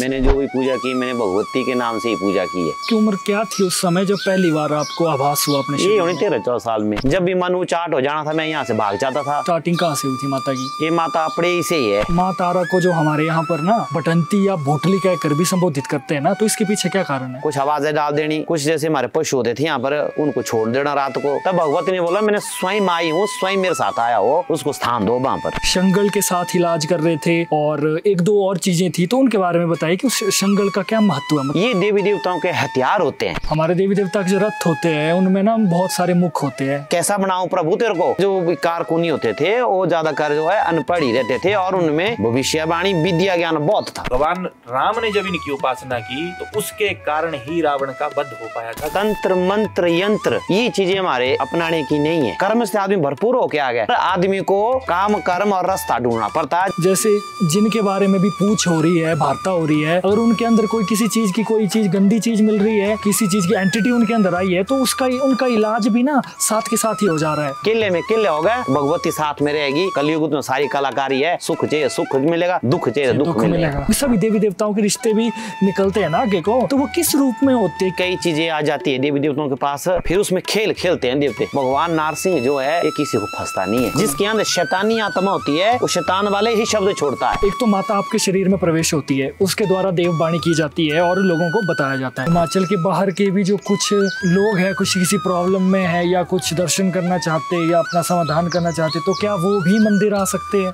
मैंने जो भी पूजा की मैंने भगवती के नाम से ही पूजा की है। की उम्र क्या थी उस समय जब पहली बार आपको आभास हुआ अपने ये होने तेरह चौदह साल में। जब भी मन उचाट हो जाना था मैं यहाँ से भाग जाता था। स्टार्टिंग कहाँ से हुई थी माता की ये माता अपने ही से ही है। माँ तारा को जो हमारे यहाँ पर ना बटंती या भोटली कहकर भी संबोधित करते हैं ना तो इसके पीछे क्या कारण है? कुछ आवाज़ें डाल देनी। कुछ जैसे हमारे पशु होते थे यहाँ पर उनको छोड़ देना रात को। तब भगवती ने बोला मैंने स्वयं आई हूँ स्वयं मेरे साथ आया हो। उसको स्थान दो वहाँ पर। शंगल के साथ इलाज कर रहे थे और एक दो और चीज़ें थी तो उनके बारे में बताइए कि उस शंगल का क्या महत्व है? मतलब ये देवी देवताओं के हथियार होते हैं। हमारे देवी देवता के जो रथ होते हैं उनमें ना बहुत सारे मुख होते हैं। कैसा बनाऊँ प्रभु तेरे को? जो कारकुनी होते थे वो ज़्यादातर जो है अनपढ़ ही रहते थे और उनमें भविष्यवाणी विद्या ज्ञान बहुत था। भगवान राम ने जब इनकी उपासना की तो उसके कारण ही रावण का वध हो पाया था। तंत्र मंत्र यंत्र ये चीज़ें हमारे अपनाने की नहीं है। कर्म से आदमी भरपूर होके आ गया। आदमी को काम कर्म और रास्ता ढूंढना पड़ता है। जैसे जिनके बारे में भी पूछ हो रही है वार्ता हो रही है अगर उनके अंदर कोई किसी चीज़ की कोई चीज़ गंदी चीज़ मिल रही है किसी चीज़ की एंटिटी उनके अंदर आई है तो उसका उनका इलाज भी ना साथ के साथ ही हो जा रहा है। किले में किले हो गए भगवती साथ में रहेगी। कलयुग में सारी कलाकारी है सुख चाहिए सुख मिलेगा दुख चाहिए दुख, दुख मिलेगा। सभी देवी देवताओं के रिश्ते भी निकलते हैं ना आगे को तो वो किस रूप में होते हैं? कई चीज़ें आ जाती है देवी देवताओं के पास फिर उसमें खेल खेलते हैं देवते। भगवान नारसिंह जो है ये किसी को फंसता नहीं है। जिसके अंदर शैतानी आत्मा होती है वो शैतान वाले ही शब्द छोड़ता है। एक तो माता आपके शरीर में प्रवेश होती है उसके द्वारा देववाणी की जाती है और लोगों को बताया जाता है। हिमाचल के बाहर के भी जो कुछ लोग हैं, कुछ किसी प्रॉब्लम में है या कुछ दर्शन करना चाहते हैं या अपना समाधान करना चाहते तो क्या वो भी मंदिर आ सकते हैं?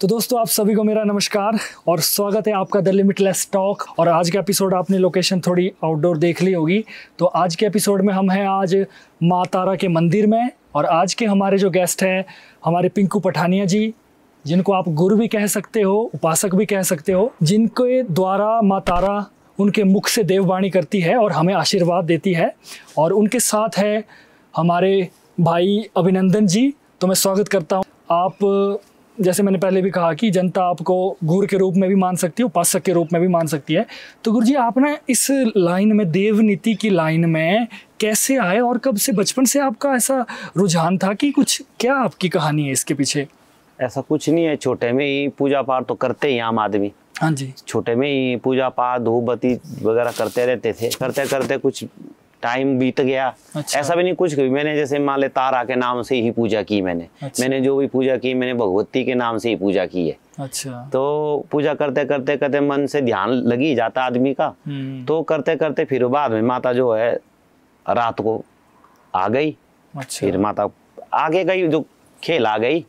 तो दोस्तों, आप सभी को मेरा नमस्कार और स्वागत है आपका द लिमिटलेस टॉक। और आज का एपिसोड आपने लोकेशन थोड़ी आउटडोर देख ली होगी। तो आज के एपिसोड में हम हैं आज माँ तारा के मंदिर में और आज के हमारे जो गेस्ट हैं, हमारे पिंकू पठानिया जी जिनको आप गुरु भी कह सकते हो, उपासक भी कह सकते हो, जिनके द्वारा माँ तारा उनके मुख से देववाणी करती है और हमें आशीर्वाद देती है। और उनके साथ है हमारे भाई अभिनंदन जी तो मैं स्वागत करता हूँ। आप, जैसे मैंने पहले भी कहा कि जनता आपको गुरु के रूप में भी मान सकती है, उपासक के रूप में भी मान सकती है। तो गुरु जी आप ना इस लाइन में देव नीति की लाइन में कैसे आए और कब से, बचपन से आपका ऐसा रुझान था कि कुछ क्या आपकी कहानी है इसके पीछे? ऐसा कुछ नहीं है छोटे में ही पूजा पाठ तो करते ही आम आदमी। हाँ जी। छोटे में ही पूजा पाठ धूप बत्ती वगैरह करते रहते थे। करते करते कुछ टाइम बीत गया। अच्छा। ऐसा भी नहीं कुछ भी मैंने जैसे मान ले तारा के नाम से ही पूजा की मैंने। अच्छा। मैंने जो भी पूजा की मैंने भगवती के नाम से ही पूजा की है। अच्छा। तो पूजा करते करते करते मन से ध्यान लगी जाता आदमी का। हम्म, तो करते करते फिर बाद में माता जो है रात को आ गई। अच्छा। फिर माता आगे गई जो खेल आ गई।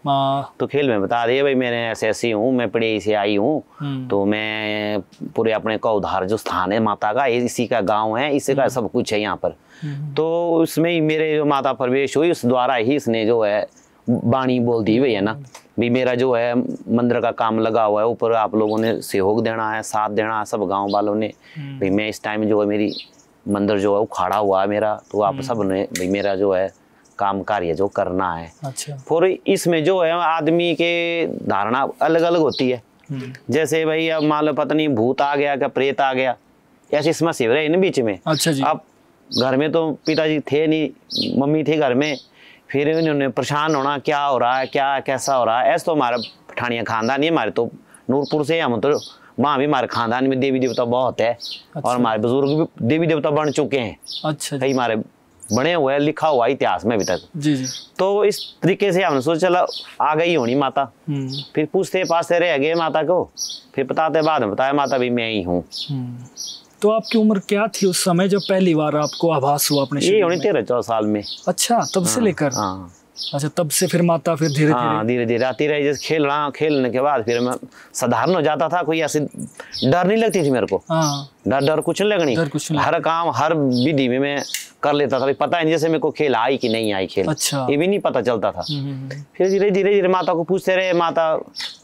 तो खेल में बता दिए भाई मैंने ऐसे ऐसी हूँ मैं पड़े से आई हूँ। हम्म, तो मैं पूरे अपने का उधार जो स्थान है माता का इसी का गाँव है इसी का सब कुछ है यहाँ पर। हम्म, तो उसमें ही मेरे जो माता प्रवेश हुई उस द्वारा ही इसने जो है बाणी बोल दी भाई है ना। भी मेरा जो है मंदिर का काम लगा हुआ है ऊपर आप लोगों ने सहयोग देना है साथ देना है सब गाँव वालों ने। हम्म। भाई मैं इस टाइम जो है मेरी मंदिर जो है उखाड़ा हुआ है मेरा तो आप सबने भाई मेरा जो है काम कार्य जो करना है। अच्छा। फिर इसमें जो है आदमी के धारणा अलग अलग होती है। हम्म, जैसे भाई अब मान लो पत्नी भूत आ गया क्या प्रेत आ गया ऐसी समस्या रही ना बीच में। अच्छा जी। अब घर में तो पिताजी थे नहीं मम्मी थी घर में फिर इन्होंने परेशान होना क्या हो रहा है क्या कैसा हो रहा है ऐसा तो हमारा पठानिया खानदान है हमारे तो नूरपुर से हम तो वहाँ भी हमारे खानदान में देवी देवता बहुत है अच्छा। और हमारे बुज़ुर्ग भी देवी देवता बन चुके हैं। अच्छा कई हमारे बने हुए लिखा हुआ इतिहास में अभी तक। जी जी। तो इस तरीके से हमने सोचा चला आ गई होनी माता। हम्म, फिर पूछते पासते रह गए माता को। फिर बताते बाद में बताया माता भी मैं ही हूँ। हम्म। तो आपकी उम्र क्या थी उस समय जब पहली बार आपको आभास हुआ अपने ये होनी तेरह चौदह साल में। अच्छा तब से लेकर? हाँ। अच्छा तब से फिर माता फिर धीरे हाँ धीरे धीरे आती रही जैसे खेल रहा खेलने के बाद फिर मैं साधारण हो जाता था कोई ऐसी डर नहीं लगती थी मेरे को। हाँ। डर डर कुछ नहीं लगनी हर काम हर विधि में मैं कर लेता था। पता ही नहीं जैसे मेरे को खेल आई कि नहीं आई खेल। अच्छा। ये भी नहीं पता चलता था। हम्म, हम्म, फिर धीरे धीरे धीरे माता को पूछते रहे माता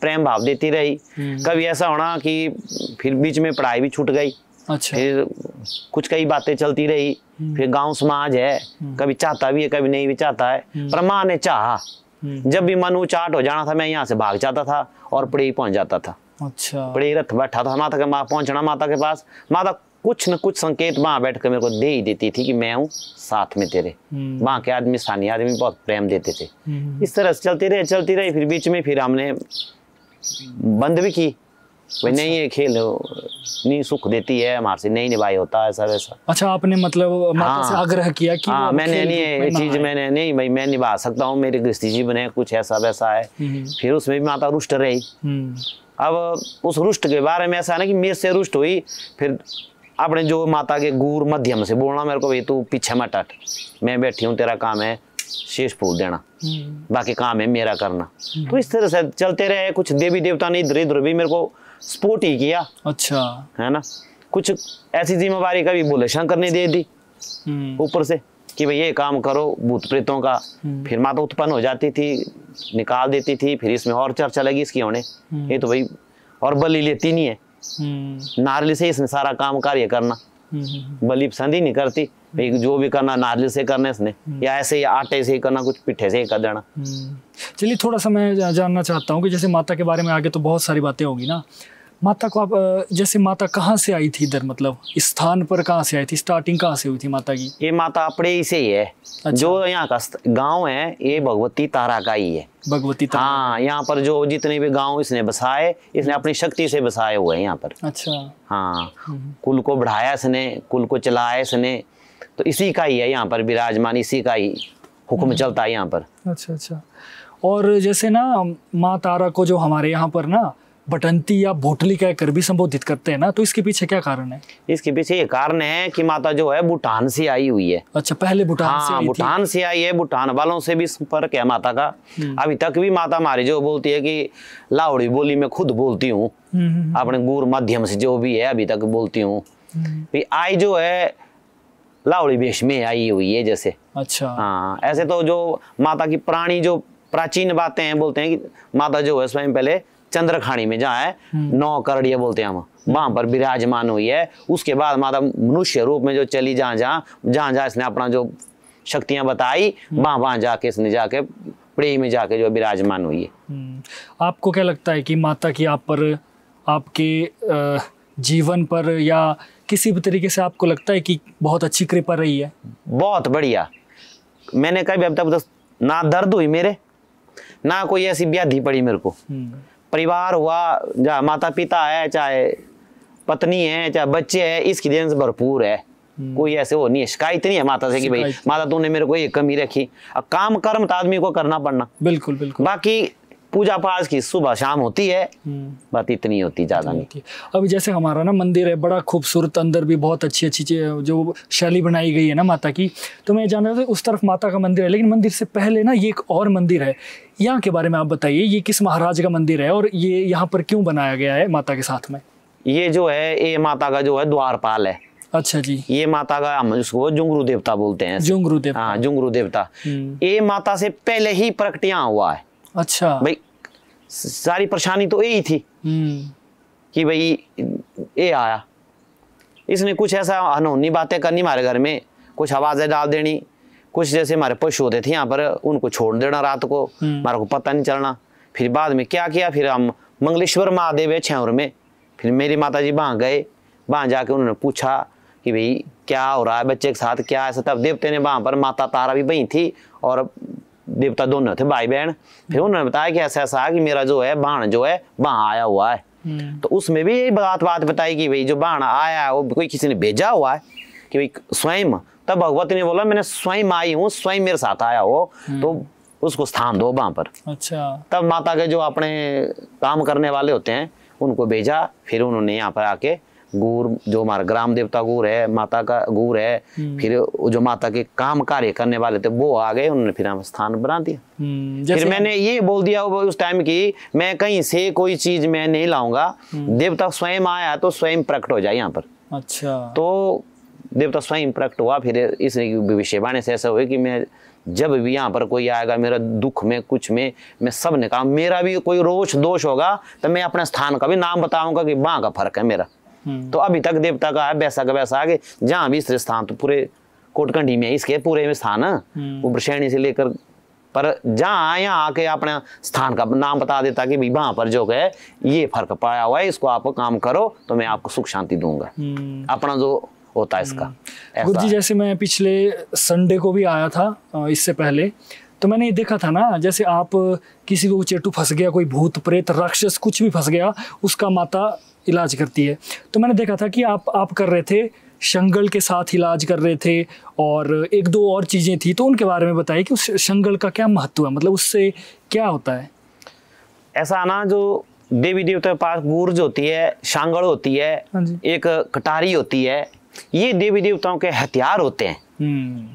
प्रेम भाव देती रही। हम्म। कभी ऐसा होना कि फिर बीच में पढ़ाई भी छूट गई। अच्छा। फिर कुछ कई बातें चलती रही। फिर गाँव समाज है कभी चाहता भी है कभी नहीं भी चाहता है। पर माँ ने चाहा। हम्म, जब भी मन उचाट हो जाना था मैं यहाँ से भाग जाता था और पड़े ही पहुँच जाता था। अच्छा। ही रथ बैठा था माता के माँ पहुँचना माता के पास। माता कुछ न कुछ संकेत वहाँ बैठ कर मेरे को दे ही देती थी कि मैं हूँ साथ में तेरे। हम्म, वहाँ के आदमी स्थानीय आदमी बहुत प्रेम देते थे। हम्म, इस तरह से चलती रही चलती रही फिर बीच में फिर हमने बंद भी की। भाई नहीं ये खेल नहीं सुख देती है हमारे से नहीं निभाई होता ऐसा वैसा। अच्छा आपने मतलब माता से हाँ। आग्रह किया कि हाँ मैंने नहीं ये चीज़ मैंने नहीं भाई मैं निभा सकता हूँ मेरे गृहस्थी जीवन है कुछ ऐसा वैसा है। हम्म, फिर उसमें भी माता रुष्ट रही। अब उस रुष्ट के बारे में ऐसा है ना कि मेरे से रुष्ट हुई फिर अपने जो माता के गुर मध्यम से बोलना मेरे को भाई तू पीछे मत हट। मैं बैठी हूँ तेरा काम है शेष फूल देना। हम्म, बाकी काम है मेरा करना। तो इस तरह से चलते रहे कुछ देवी देवता ने इधर इधर भी मेरे को सपोर्ट ही किया। अच्छा। है ना? कुछ ऐसी जिम्मेवारी कभी बोले शंकर ने दे दी हम्म, ऊपर से कि भाई ये काम करो भूत प्रेतों का। हम्म। फिर माता उत्पन्न हो जाती थी निकाल देती थी फिर इसमें और चर्चा लगी इसकी होने। हम्म। ये तो भाई और बलि लेती नहीं है। हम्म, नारली से इसने सारा काम कार्य करना। हम्म, हम्म, बलि पसंद ही नहीं करती भाई जो भी करना नारली से करना इसने। या ऐसे ही आटे से ही करना कुछ पिट्ठे से ही कर देना। हम्म। चलिए थोड़ा सा मैं जानना चाहता हूँ कि जैसे माता के बारे में आगे तो बहुत सारी बातें होगी ना। माता को आप जैसे माता कहाँ से आई थी इधर मतलब स्थान पर कहाँ से आई थी स्टार्टिंग कहाँ से हुई थी माता की? ये माता अपने ही से ही है। अच्छा। जो यहाँ का गाँव है ये भगवती तारा का ही है। भगवती तारा। हाँ यहाँ पर जो जितने भी गाँव इसने बसाए इसने अपनी शक्ति से बसाए हुए हैं यहाँ पर। अच्छा। हाँ कुल को बढ़ाया इसने कुल को चलाया इसने तो इसी का ही है यहाँ पर विराजमान इसी का ही हुक्म चलता है यहाँ पर। अच्छा अच्छा। और जैसे ना माँ तारा को जो हमारे यहाँ पर ना बटंती या भोटली कह कर भी संबोधित करते हैं ना तो इसके पीछे क्या कारण है? इसके पीछे ये कारण है कि माता जो है भूटान से आई हुई है। अच्छा पहले भूटान से हाँ आई भूटान से आई है भूटान वालों से भी संपर्क है माता का। अभी तक भी माता हमारी जो बोलती है कि लावड़ी बोली मैं खुद बोलती हूँ। हम्म, हम्म, अपने गुर माध्यम से जो भी है अभी तक बोलती हूँ। हम्म, आई जो है लाहौड़ी वेश में आई हुई है जैसे। अच्छा। हाँ ऐसे तो जो माता की प्राणी जो प्राचीन बातें हैं बोलते हैं कि माता जो है स्वयं पहले चंद्रखानी में जहाँ है नौ करड़िया बोलते हैं हम। वहाँ पर विराजमान हुई है। उसके बाद माता मनुष्य रूप में जो चली जहाँ जहाँ जहाँ जहाँ इसने अपना जो शक्तियाँ बताई वहाँ वहाँ जाके इसने जाके प्रेम में जाके जो विराजमान हुई है। हम्म, आपको क्या लगता है कि माता की आप पर आपके जीवन पर या किसी भी तरीके से आपको लगता है कि बहुत अच्छी कृपा रही है? बहुत बढ़िया। मैंने कभी अब तक ना दर्द हुई मेरे ना कोई ऐसी व्याधि पड़ी मेरे को। हम्म, परिवार हुआ चाहे माता पिता है चाहे पत्नी है चाहे बच्चे है इसकी देन से भरपूर है। कोई ऐसे वो नहीं है। शिकायत नहीं है माता से कि भाई माता तूने मेरे को ये कमी रखी। अब काम कर्म तो आदमी को करना पड़ना। बिल्कुल बिल्कुल। बाकी पूजा पाठ की सुबह शाम होती है हम्म, बात इतनी होती ज़्यादा नहीं। अभी जैसे हमारा ना मंदिर है बड़ा खूबसूरत अंदर भी बहुत अच्छी अच्छी चीज़- जो शैली बनाई गई है ना माता की तो मैं जान रहा था उस तरफ़ माता का मंदिर है लेकिन मंदिर से पहले ना ये एक और मंदिर है। यहाँ के बारे में आप बताइए ये किस महाराज का मंदिर है और ये यहाँ पर क्यों बनाया गया है माता के साथ में? ये जो है ये माता का जो है द्वारपाल है। अच्छा जी। ये माता का हम उसको जुंगरू देवता बोलते हैं। जुंगरू देवता हाँ जुंगरू देवता हम्म, ये माता से पहले ही प्रकट यहाँ हुआ है। अच्छा। भाई सारी परेशानी तो यही थी हम्म, कि भाई ये आया। इसने कुछ ऐसा अनहोनी बातें करनी हमारे घर में कुछ आवाज़ें डाल देनी कुछ जैसे हमारे पशु होते थे यहाँ पर उनको छोड़ देना रात को हम्म। हमारे को पता नहीं चलना। फिर बाद में क्या किया? फिर हम मंगलेश्वर महादेव है छेवर में। फिर मेरी माता जी वहाँ गए वहाँ जाके उन्होंने पूछा कि भाई क्या हो रहा है बच्चे के साथ? क्या ऐसा? तब देवते ने वहाँ पर माता तारा भी वहीं थी और देवता दोनों थे भाई बहन। फिर उन्होंने बताया कि ऐसा ऐसा कि मेरा जो है बाण जो है वहाँ आया हुआ है। हम्म, तो उसमें भी यही बात बात बताई कि भाई जो बाण आया है वो कोई किसी ने भेजा हुआ है कि भाई स्वयं तब भगवती ने बोला मैंने स्वयं आई हूँ स्वयं मेरे साथ आया हो तो उसको स्थान दो वहाँ पर। अच्छा। तब माता के जो अपने काम करने वाले होते हैं उनको भेजा फिर उन्होंने यहाँ पर आके गुर जो हमारा ग्राम देवता गुर है माता का गुर है फिर जो माता के काम कार्य करने वाले थे वो आ गए उन्होंने फिर हम स्थान बना दिया। हम्म, फिर मैंने ये बोल दिया उस टाइम की मैं कहीं से कोई चीज़ मैं नहीं लाऊँगा देवता स्वयं आया तो स्वयं प्रकट हो जाए यहाँ पर। अच्छा। तो देवता स्वयं प्रकट हुआ फिर इस भविष्यवाणी से ऐसा हुआ कि मैं जब भी यहाँ पर कोई आएगा मेरा दुख में कुछ में मैं सबने कहा मेरा भी कोई रोष दोष होगा तो मैं अपने स्थान का भी नाम बताऊँगा कि वहाँ का फ़र्क है मेरा। हम्म, तो अभी तक देवता का है वैसा का वैसा आगे। जहाँ भी स्थान तो पूरे कोटकंडी में इसके पूरे में स्थान है। ऊपर श्रेणी से लेकर पर जहाँ यहाँ आके अपने स्थान का नाम बता देता कि भाई वहाँ पर जो है ये फ़र्क पाया हुआ है इसको आप काम करो तो मैं आपको सुख शांति दूँगा। हम्म। अपना जो होता है इसका गुरु जी जैसे मैं पिछले संडे को भी आया था इससे पहले तो मैंने ये देखा था ना जैसे आप किसी को चेटू फंस गया कोई भूत प्रेत राक्षस कुछ भी फंस गया उसका माता इलाज करती है। तो मैंने देखा था कि आप आप कर रहे थे शंगल के साथ इलाज कर रहे थे और एक दो और चीज़ें थी। तो उनके बारे में बताइए कि उस शंगल का क्या महत्व है? मतलब उससे क्या होता है? ऐसा ना जो देवी देवता के पास गूर्ज होती है शांगड़ होती है हाँ एक कटारी होती है ये देवी देवताओं के हथियार होते हैं। हम्म।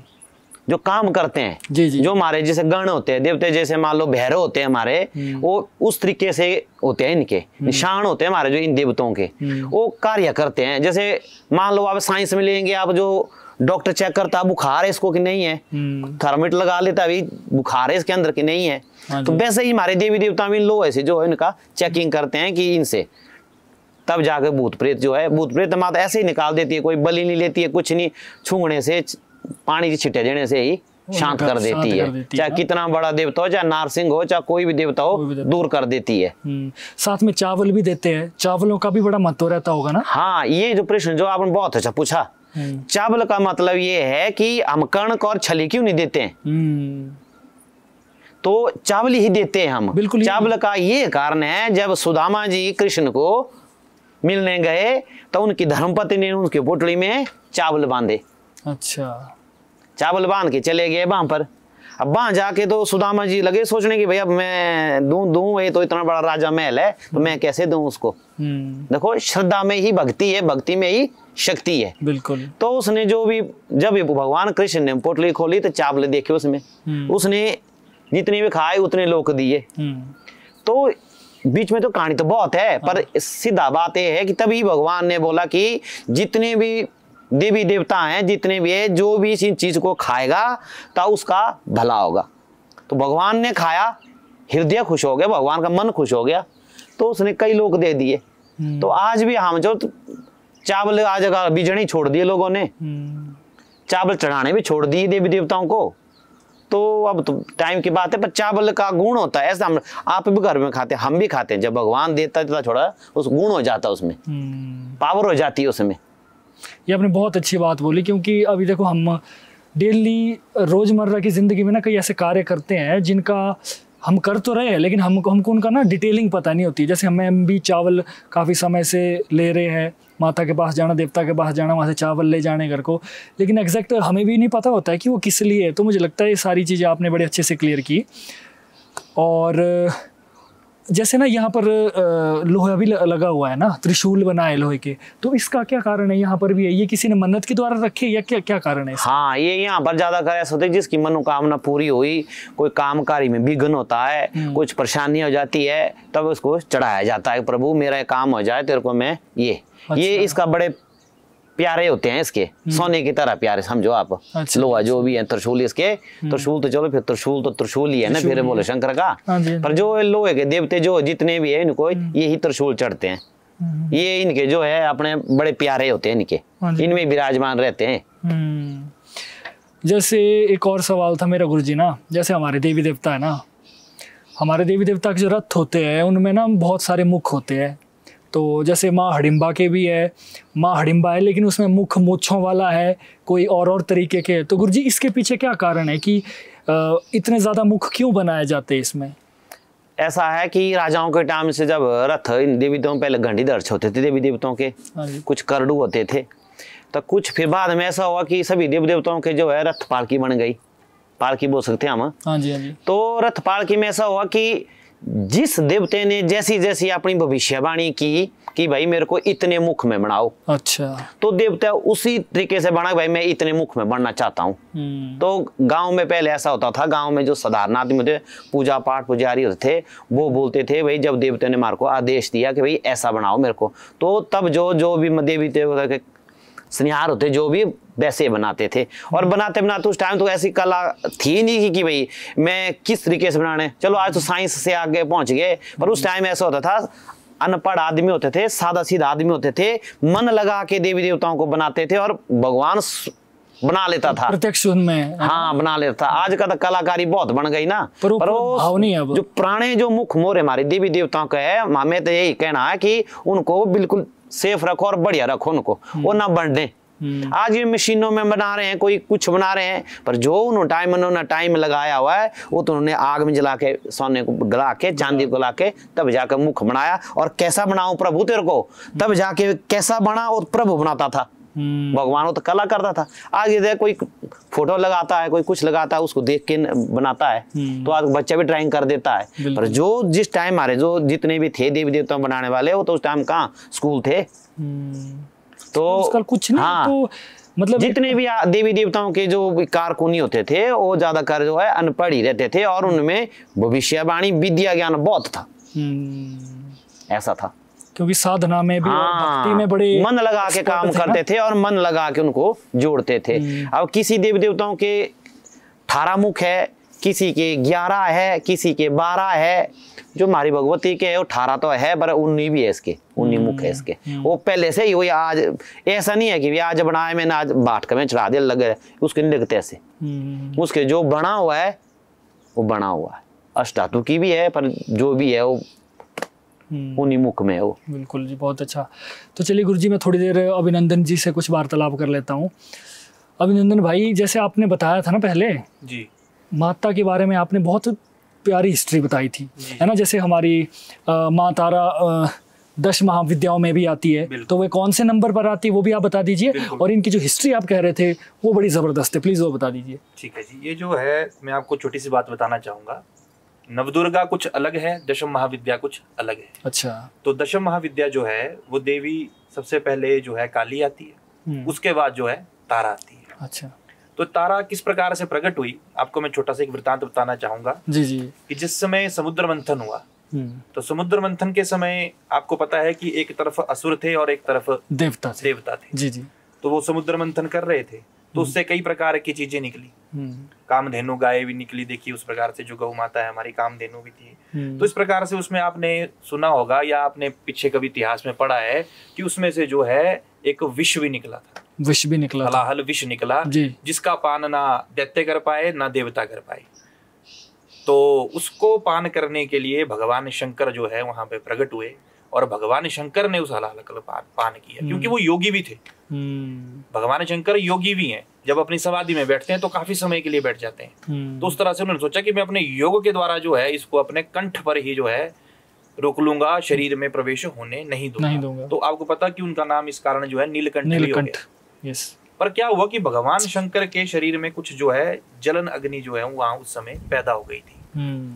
जो काम करते हैं जी, जी। जो हमारे जैसे गण होते हैं देवते जैसे मान लो भैरव होते हैं हमारे हम्म। वो उस तरीके से होते हैं इनके निशान होते हैं हमारे जो इन देवताओं के। हम्म। वो कार्य करते हैं जैसे मान लो आप साइंस में लेंगे आप जो डॉक्टर चेक करता है बुखार है इसको कि नहीं है? हम्म। थर्मिट लगा लेता अभी बुखार है इसके अंदर कि नहीं है? हाँ तो वैसे ही हमारे देवी देवता भी लो ऐसे जो है इनका चेकिंग करते हैं कि इनसे। तब जाके भूत प्रेत जो है भूत प्रेत माता ऐसे ही निकाल देती है कोई बलि नहीं लेती है कुछ नहीं छूंगने से पानी छिटे देने से ही शांत कर देती है। देती चाहे हाँ। कितना बड़ा देवता हो चाहे नारसिंह हो चाहे कोई भी देवता हो भी देवता। दूर कर देती है। हम्म, साथ में चावल भी देते हैं। चावलों का भी बड़ा महत्व रहता होगा ना? हाँ ये जो प्रश्न जो आपने बहुत अच्छा पूछा। हम्म। चावल का मतलब ये है कि हम कणक और छली क्यों नहीं देते हैं? हम्म। तो चावल ही देते हैं हम। बिल्कुल चावल का ये कारण है जब सुदामा जी कृष्ण को मिलने गए तो उनकी धर्मपति ने उनकी पोटली में चावल बांधे। अच्छा। चावल बाँध के चले गए वहाँ पर। अब वहाँ जाके तो सुदामा जी लगे सोचने की भाई अब मैं दूँ दूँ ये तो इतना बड़ा राजा महल है तो मैं कैसे दूँ उसको? हम्म। देखो श्रद्धा में ही भक्ति है भक्ति में ही शक्ति है। बिल्कुल। तो उसने जो भी जब भगवान कृष्ण ने पोटली खोली तो चावल देखे उसमें। हम्म। उसने जितने भी खाए उतने लोग दिए। हम्म। तो बीच में तो कहानी तो बहुत है पर सीधा बात यह है कि तभी भगवान ने बोला कि जितने भी देवी देवता हैं जितने भी है जो भी इस चीज़ को खाएगा तो उसका भला होगा। तो भगवान ने खाया हृदय खुश हो गया भगवान का मन खुश हो गया तो उसने कई लोग दे दिए। हम्म। तो आज भी हम जो चावल आज बीजनी छोड़ दिए लोगों ने। हम्म। चावल चढ़ाने भी छोड़ दिए देवी देवताओं को। तो अब तो टाइम की बात है पर चावल का गुण होता है ऐसा हम आप भी घर में खाते हैं हम भी खाते हैं। जब भगवान देता देता छोड़ा उस गुण हो जाता है उसमें। हम्म। पावर हो जाती है उसमें। ये आपने बहुत अच्छी बात बोली, क्योंकि अभी देखो हम डेली रोज़मर्रा की ज़िंदगी में ना कई ऐसे कार्य करते हैं जिनका हम कर तो रहे हैं, लेकिन हम हमको उनका ना डिटेलिंग पता नहीं होती। जैसे हमें भी चावल काफ़ी समय से ले रहे हैं, माता के पास जाना, देवता के पास जाना, वहाँ से चावल ले जाने घर को। लेकिन एग्जैक्ट हमें भी नहीं पता होता है कि वो किस लिए है। तो मुझे लगता है ये सारी चीज़ें आपने बड़े अच्छे से क्लियर की। और जैसे ना यहाँ पर लोहा भी लगा हुआ है ना त्रिशूल बना है लोहे के तो इसका क्या कारण है? यहाँ पर भी है। ये किसी ने मन्नत के द्वारा रखे या क्या क्या कारण है हाँ ये यहाँ पर ज़्यादा कर ऐसा होता है जिसकी मनोकामना पूरी हुई। कोई काम कार्य में विघ्न होता है कुछ परेशानी हो जाती है तब उसको चढ़ाया जाता है प्रभु मेरा काम हो जाए तेरे को मैं ये। अच्छा। ये। इसका बड़े प्यारे होते हैं इसके। सोने की तरह प्यारे समझो आप। अच्छा, लोहा जो भी है त्रिशूल इसके। त्रिशूल तो चलो फिर त्रिशूल तो त्रिशूल ही है ना फिर बोले शंकर का। हाँ हाँ पर जो लोहे के देवते जो जितने भी है इनको यही त्रिशूल चढ़ते हैं। हम्म, ये इनके जो है अपने बड़े प्यारे होते हैं इनके। हाँ इनमें विराजमान रहते हैं। हम्म। जैसे एक और सवाल था मेरा गुरुजी ना जैसे हमारे देवी देवता है ना हमारे देवी देवता के जो रथ होते हैं उनमें ना बहुत सारे मुख होते हैं। तो जैसे माँ हडिम्बा के भी है माँ हडिम्बा है लेकिन उसमें मुख मूछों वाला है कोई और और तरीके के तो गुरु जी इसके पीछे क्या कारण है कि इतने ज़्यादा मुख क्यों बनाए जाते हैं इसमें? ऐसा है कि राजाओं के टाइम से जब रथ इन देवी देवताओं पहले घंटी दर्श होते थे देवी देवताओं के हाँ कुछ करडू होते थे तो कुछ फिर बाद में ऐसा हुआ कि सभी देवी देवताओं के जो है रथ पालकी बन गई। पालकी बोल सकते हैं हम। हाँ जी हाँ जी। तो रथ पालकी में ऐसा हुआ कि जिस देवते ने जैसी जैसी अपनी भविष्यवाणी की कि भाई मेरे को इतने मुख में बनाओ। अच्छा। तो देवता उसी तरीके से बना भाई मैं इतने मुख में बनना चाहता हूँ। हम्म, तो गाँव में पहले ऐसा होता था गाँव में जो साधारण आदमी होते पूजा पाठ पुजारी होते थे वो बोलते थे भाई जब देवते ने मार को आदेश दिया कि भाई ऐसा बनाओ मेरे को तो तब जो जो भी देवी देवता के स्निहार होते जो भी वैसे बनाते थे। और बनाते बनाते उस टाइम तो ऐसी कला थी नहीं कि, कि भाई मैं किस तरीके से बनाने। चलो आज तो साइंस से आगे पहुँच गए पर उस टाइम ऐसा होता था अनपढ़ आदमी होते थे सादा सीधा आदमी होते थे मन लगा के देवी देवताओं को बनाते थे और भगवान बना लेता था। प्रत्यक्ष उनमें हाँ बना लेता था। आज का तो कलाकारी बहुत बन गई ना पर वो भाव नहीं है। जो पुराने जो मुख मोर हमारे देवी देवताओं का है हमें तो यही कहना है कि उनको बिल्कुल सेफ़ रखो और बढ़िया रखो उनको। वो ना बढ़ने हम्म। आज ये मशीनों में बना रहे हैं कोई कुछ बना रहे हैं पर जो उन्होंने टाइम उन्होंने टाइम लगाया हुआ है वो तो उन्होंने आग में जला के सोने को गला के चांदी को ला के तब जाकर मुख बनाया। और कैसा बनाऊ प्रभु तेरे को? तब जाके कैसा बना और प्रभु बनाता था। हम्म, भगवान तो कला करता था। आगे देख कोई फ़ोटो लगाता है कोई कुछ लगाता है उसको देख के बनाता है हम्म। तो आज बच्चा भी ड्राइंग कर देता है। पर जो जिस टाइम हमारे जो जितने भी थे देवी देवता बनाने वाले वो तो उस टाइम कहाँ? स्कूल थे। हम्म। तो उसका कुछ नहीं हाँ, तो मतलब जितने भी देवी देवताओं के जो कारकुनी होते थे वो ज़्यादातर जो है अनपढ़ ही रहते थे और उनमें भविष्यवाणी विद्या ज्ञान बहुत था। हम्म, ऐसा था। क्योंकि साधना में भी और हाँ, भक्ति में बड़े मन लगा के काम थे करते थे और मन लगा के उनको जोड़ते थे। हम्म। अब किसी देवी देवताओं के अठारह मुख है किसी के ग्यारह है किसी के बारह है जो हमारी भगवती के है वो अठारह तो है पर उन्नी भी है इसके उन्नी मुख है इसके। वो पहले से ही वही आज ऐसा नहीं है कि आज बनाए मैंने आज बाट में चढ़ा दिया लगे उसके लगते ऐसे। हम्म, उसके जो बना हुआ है वो बना हुआ है। अष्टातु की भी है पर जो भी है वो हम्म, उन्हीं मुख में है वो। बिल्कुल जी बहुत अच्छा। तो चलिए गुरुजी मैं थोड़ी देर अभिनंदन जी से कुछ वार्तालाप कर लेता हूँ। अभिनंदन भाई जैसे आपने बताया था ना पहले जी। माता के बारे में आपने बहुत प्यारी हिस्ट्री बताई थी है ना? जैसे हमारी माँ तारा अ, दश महाविद्याओं में भी आती है तो वे कौन से नंबर पर आती है वो भी आप बता दीजिए और इनकी जो हिस्ट्री आप कह रहे थे वो बड़ी ज़बरदस्त है प्लीज़ वो बता दीजिए। ठीक है जी ये जो है मैं आपको छोटी सी बात बताना चाहूँगा। नवदुर्गा कुछ अलग है दशम महाविद्या कुछ अलग है। अच्छा। तो दशम महाविद्या जो है वो देवी सबसे पहले जो है काली आती है हम्म, उसके बाद जो है तारा आती है। अच्छा। तो तारा किस प्रकार से प्रकट हुई आपको मैं छोटा सा एक वृतांत बताना चाहूँगा। जी जी। कि जिस समय समुद्र मंथन हुआ हम्म, तो समुद्र मंथन के समय आपको पता है कि एक तरफ़ असुर थे और एक तरफ़ देवता थे। देवता थे। जी जी। तो वो समुद्र मंथन कर रहे थे। तो उससे कई प्रकार की चीज़ें निकली। हम्म, कामधेनु गाय भी निकली देखिए उस प्रकार से जो गौ माता है हमारी कामधेनु भी थी। हम्म, तो इस प्रकार से उसमें आपने सुना होगा या आपने पीछे कभी इतिहास में पढ़ा है कि उसमें से जो है एक विष भी निकला था। विष भी निकला हलाहल विष निकला जिसका पान ना दैत्य कर पाए ना देवता कर पाए। तो उसको पान करने के लिए भगवान शंकर जो है वहाँ पे प्रकट हुए। और भगवान शंकर ने उस हलाहल का पान, पान किया क्योंकि वो योगी भी थे। हम्म, भगवान शंकर योगी भी हैं। जब अपनी समाधि में बैठते हैं तो काफ़ी समय के लिए बैठ जाते हैं। हम्म, तो उस तरह से उन्होंने सोचा कि मैं अपने योग के द्वारा जो है इसको अपने कंठ पर ही जो है रोक लूँगा शरीर में प्रवेश होने नहीं दूँगा। नहीं दूँगा। तो आपको पता कि उनका नाम इस कारण जो है नीलकंठ नीलकंठ यस पर क्या हुआ कि भगवान शंकर के शरीर में कुछ जो है जलन अग्नि जो है वहाँ उस समय पैदा हो गई थी। हम्म,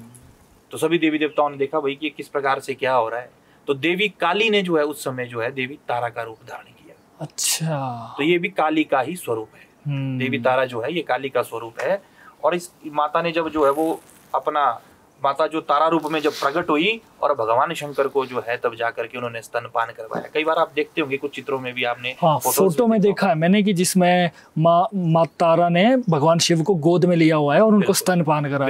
तो सभी देवी देवताओं ने देखा भाई कि किस प्रकार से क्या हो रहा है। तो देवी काली ने जो है उस समय जो है देवी तारा का रूप धारण किया। अच्छा। तो ये भी काली का ही स्वरूप है। हम्म, देवी तारा जो है ये काली का स्वरूप है। और इस माता ने जब जो है वो अपना माता जो तारा रूप में जब प्रकट हुई और भगवान शंकर को जो है तब जाकर के उन्होंने स्तनपान करवाया। कई बार आप देखते होंगे कुछ चित्रों में भी आपने हाँ फ़ोटो में देखा है मैंने कि जिसमें माँ माँ तारा ने भगवान शिव को गोद में लिया हुआ है और उनको। स्तनपान करा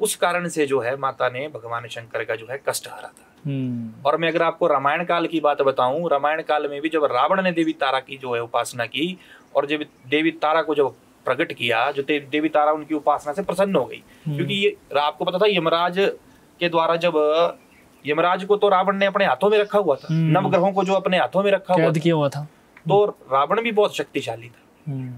उस कारण से जो है माता ने भगवान शंकर का जो है कष्ट हरा था। और मैं अगर आपको रामायण काल की बात बताऊँ रामायण काल में भी जब रावण ने देवी तारा की जो है उपासना की और जब देवी तारा को जब प्रकट किया जो देवी तारा उनकी उपासना से प्रसन्न हो गई। हम्म। क्योंकि ये आपको पता था यमराज के द्वारा जब यमराज को तो रावण ने अपने हाथों में रखा हुआ था। हम्म। नवग्रहों को जो अपने हाथों में रखा हुआ था। किया हुआ था। तो रावण भी बहुत शक्तिशाली था। हम्म,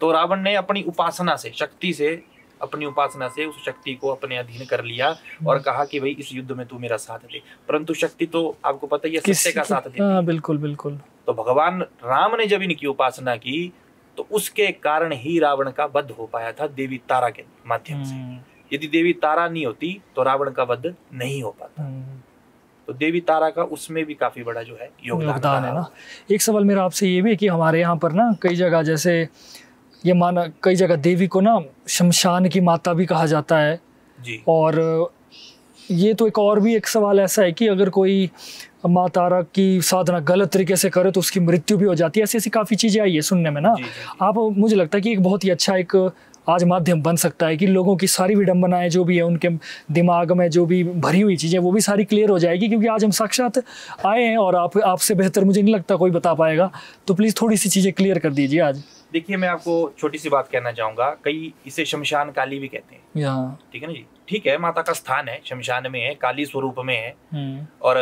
तो रावण ने अपनी उपासना से शक्ति से अपनी उपासना से उस शक्ति को अपने अधीन कर लिया और कहा कि भाई इस युद्ध में तू मेरा साथ दे। परंतु शक्ति तो आपको पता ही है सत्य का साथ देती हाँ है। बिल्कुल बिल्कुल। तो भगवान राम ने जब इनकी उपासना की तो उसके कारण ही रावण का वध हो पाया था देवी तारा के माध्यम से। हम्म, यदि देवी तारा नहीं होती तो रावण का वध नहीं हो पाता। हम्म, तो देवी तारा का उसमें भी काफ़ी बड़ा जो है योगदान योगदान है ना। एक सवाल मेरा आपसे ये भी है कि हमारे यहाँ पर ना कई जगह जैसे ये माना कई जगह देवी को ना शमशान की माता भी कहा जाता है। जी। और ये तो एक और भी एक सवाल ऐसा है कि अगर कोई माँ तारा की साधना गलत तरीके से करे तो उसकी मृत्यु भी हो जाती है। ऐसी ऐसी काफ़ी चीज़ें आई है सुनने में ना। जी, जी। आप मुझे लगता है कि एक बहुत ही अच्छा एक आज माध्यम बन सकता है कि लोगों की सारी विडम्बनाएँ जो भी है उनके दिमाग में जो भी भरी हुई चीज़ें वो भी सारी क्लियर हो जाएगी क्योंकि आज हम साक्षात आए हैं और आप आपसे बेहतर मुझे नहीं लगता कोई बता पाएगा। तो प्लीज़ थोड़ी सी चीज़ें क्लियर कर दीजिए आज। देखिए मैं आपको छोटी सी बात कहना चाहूँगा। कई इसे शमशान काली भी कहते हैं। ठीक है ना जी? ठीक है माता का स्थान है शमशान में है काली स्वरूप में है। हम्म, और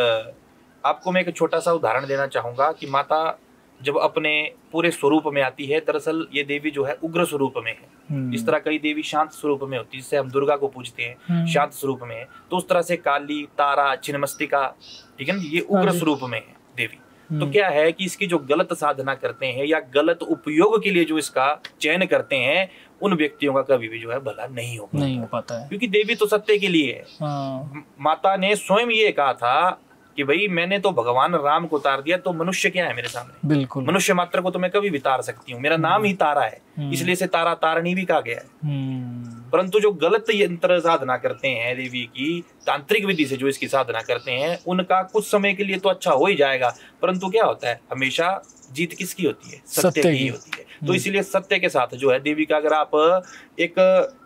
आपको मैं एक छोटा सा उदाहरण देना चाहूँगा कि माता जब अपने पूरे स्वरूप में आती है दरअसल ये देवी जो है उग्र स्वरूप में है। हम्म, इस तरह कई देवी शांत स्वरूप में होती है जिससे हम दुर्गा को पूजते हैं हम्म। शांत स्वरूप में है। तो उस तरह से काली तारा छिन्नमस्तिका ठीक है ना ये उग्र स्वरूप में है देवी। तो हम्म। क्या है कि इसकी जो गलत साधना करते हैं या गलत उपयोग के लिए जो इसका चयन करते हैं उन व्यक्तियों का कभी भी जो है भला नहीं हो पाता। नहीं हो पाता है। क्योंकि देवी तो सत्य के लिए है। हाँ। माता ने स्वयं ये कहा था कि भाई मैंने तो भगवान राम को उतार दिया तो मनुष्य क्या है मेरे सामने? बिल्कुल। मनुष्य मात्र को तो मैं कभी भी तार सकती हूँ। मेरा नाम ही तारा है हम्म। इसलिए से तारा तारणी भी कहा गया है। हम्म, परंतु जो गलत यंत्र साधना करते हैं देवी की तांत्रिक विधि से जो इसकी साधना करते हैं उनका कुछ समय के लिए तो अच्छा हो ही जाएगा। परंतु क्या होता है हमेशा जीत किसकी होती है? सत्य की की। होती है। तो इसीलिए सत्य के साथ जो है देवी का अगर आप एक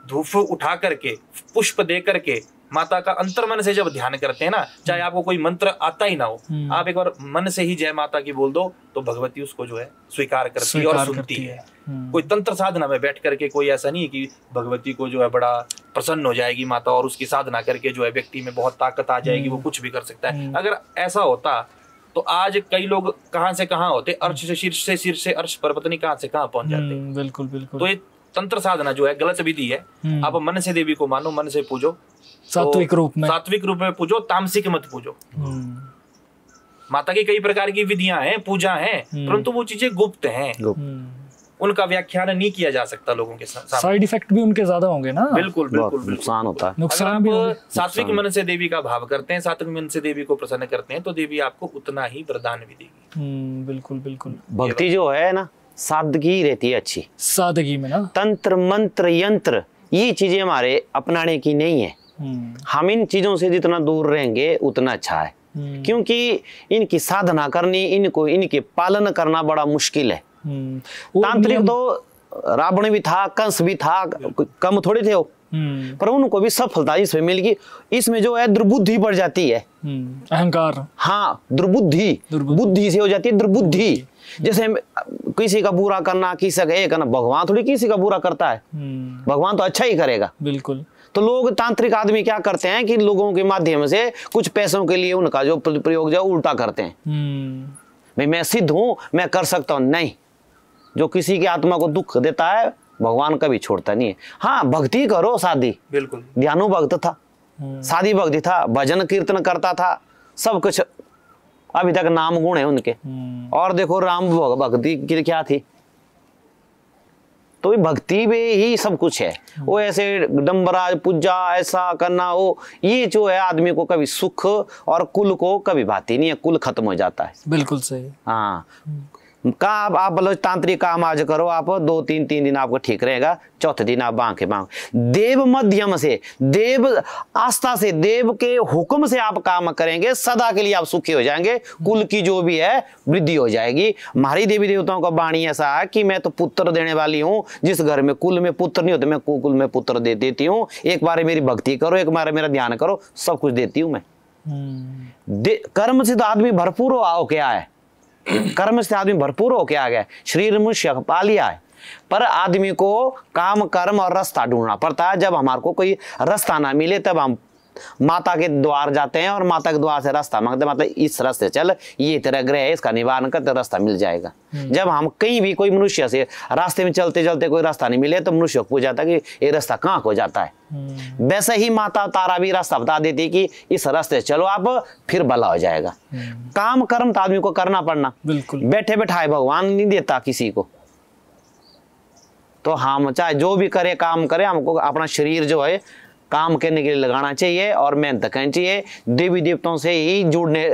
धूप उठा करके पुष्प दे करके माता का अंतर मन से जब ध्यान करते हैं ना चाहे आपको कोई मंत्र आता ही ना हो हम्म। आप एक बार मन से ही जय माता की बोल दो तो भगवती उसको जो है स्वीकार करती है और सुनती है। है। हम्म, कोई तंत्र साधना में बैठ करके कोई ऐसा नहीं है कि भगवती को जो है बड़ा प्रसन्न हो जाएगी माता और उसकी साधना करके जो है व्यक्ति में बहुत ताकत आ जाएगी वो कुछ भी कर सकता है। हम्म। अगर ऐसा होता तो आज कई लोग कहाँ से कहाँ होते अर्श से शीर्ष से शीर्ष से अर्श पर पता नहीं कहाँ से कहाँ पहुँच जाते। हम्म, बिल्कुल बिल्कुल। तो ये तंत्र साधना जो है गलत विधि है। हम्म। आप मन से देवी को मानो मन से पूजो सात्विक तो रूप में। सात्विक रूप में पूजो तामसिक मत पूजो। हम्म, माता की कई प्रकार की विधियाँ हैं पूजा हैं हम्म। परंतु वो चीज़ें गुप्त हैं। हम्म। उनका व्याख्यान नहीं किया जा सकता लोगों के साथ साइड इफ़ेक्ट भी उनके ज़्यादा होंगे ना। बिल्कुल बिल्कुल नुकसान होता है। नुकसान भी अगर होंगे। आप सात्विक मन से देवी का भाव करते हैं सात्विक मन से देवी को प्रसन्न करते हैं तो देवी आपको उतना ही वरदान भी देगी। हम्म, बिल्कुल बिल्कुल। भक्ति जो है ना सादगी रहती है अच्छी। सादगी में ना। तंत्र मंत्र यंत्र ये चीज़ें हमारे अपनाने की नहीं है। हम इन चीज़ों से जितना दूर रहेंगे उतना अच्छा है। हम्म, क्योंकि इनकी साधना करनी इनको इनके पालन करना बड़ा मुश्किल है। हम्म, तांत्रिक तो रावण भी था कंस भी था कम थोड़े थे वो। हम्म, पर उनको भी सफलता इसमें मिल गई इसमें जो है दुर्बुद्धि बढ़ जाती है। हम्म, अहंकार। हाँ दुर्बुद्धि। बुद्धि से हो जाती है दुर्बुद्धि। जैसे किसी का बुरा करना किसी का ये करना भगवान थोड़ी किसी का बुरा करता है। हम्म, भगवान तो अच्छा ही करेगा। बिल्कुल। तो लोग तांत्रिक आदमी क्या करते हैं कि लोगों के माध्यम से कुछ पैसों के लिए उनका जो प्रयोग जो उल्टा करते हैं। हम्म, भाई मैं सिद्ध हूँ मैं कर सकता हूँ। नहीं। जो किसी की आत्मा को दुख देता है भगवान कभी छोड़ता नहीं है। हाँ भक्ति करो शादी। बिल्कुल। ध्यानु भक्त था। हम्म, शादी भक्ति था भजन कीर्तन करता था सब कुछ। अभी तक नाम गुण है उनके। हम्म, और देखो राम भक्ति की क्या थी? तो भक्ति में ही सब कुछ है। वो ऐसे डम्बरा पूजा ऐसा करना हो ये जो है आदमी को कभी सुख और कुल को कभी भाती नहीं है कुल खत्म हो जाता है। बिल्कुल सही। हाँ। का आप बोलो तांत्रिक काम आज करो आप दो तीन तीन दिन आपको ठीक रहेगा चौथे दिन आप बांके बांक। देव मध्यम से देव आस्था से देव के हुक्म से आप काम करेंगे सदा के लिए आप सुखी हो जाएँगे कुल की जो भी है वृद्धि हो जाएगी। हमारी देवी देवताओं का वाणी ऐसा है कि मैं तो पुत्र देने वाली हूँ जिस घर में कुल में पुत्र नहीं होते मैं कुल में पुत्र दे देती हूँ। एक बार मेरी भक्ति करो एक बार मेरा ध्यान करो सब कुछ देती हूँ मैं। हम्म, कर्म से तो आदमी भरपूर हो के आया है। कर्म से आदमी भरपूर होके आ गया। शरीर मनुष्य पा लिया है पर आदमी को काम, कर्म और रास्ता ढूंढना पड़ता है जब हमारे को कोई रास्ता ना मिले, तब हम माता के द्वार जाते हैं और माता के द्वार से रास्ता मांगते मतलब इस रास्ते चल ये तेरा ग्रह है इसका निवारण कर तो रास्ता मिल जाएगा। जब हम कहीं भी कोई मनुष्य से रास्ते में चलते चलते कोई रास्ता नहीं मिले तो मनुष्य को पूछ जाता है कि ये रास्ता कहाँ को जाता है। हम्म, वैसे ही माता तारा भी रास्ता बता देती कि इस रास्ते चलो आप फिर भला हो जाएगा। काम कर्म तो आदमी को करना पड़ना। बिल्कुल। बैठे बैठाए भगवान नहीं देता किसी को। तो हम चाहे जो भी करे काम करे हमको अपना शरीर जो है काम करने के लिए लगाना चाहिए और मेहनत करनी चाहिए। देवी देवताओं से ही जुड़ने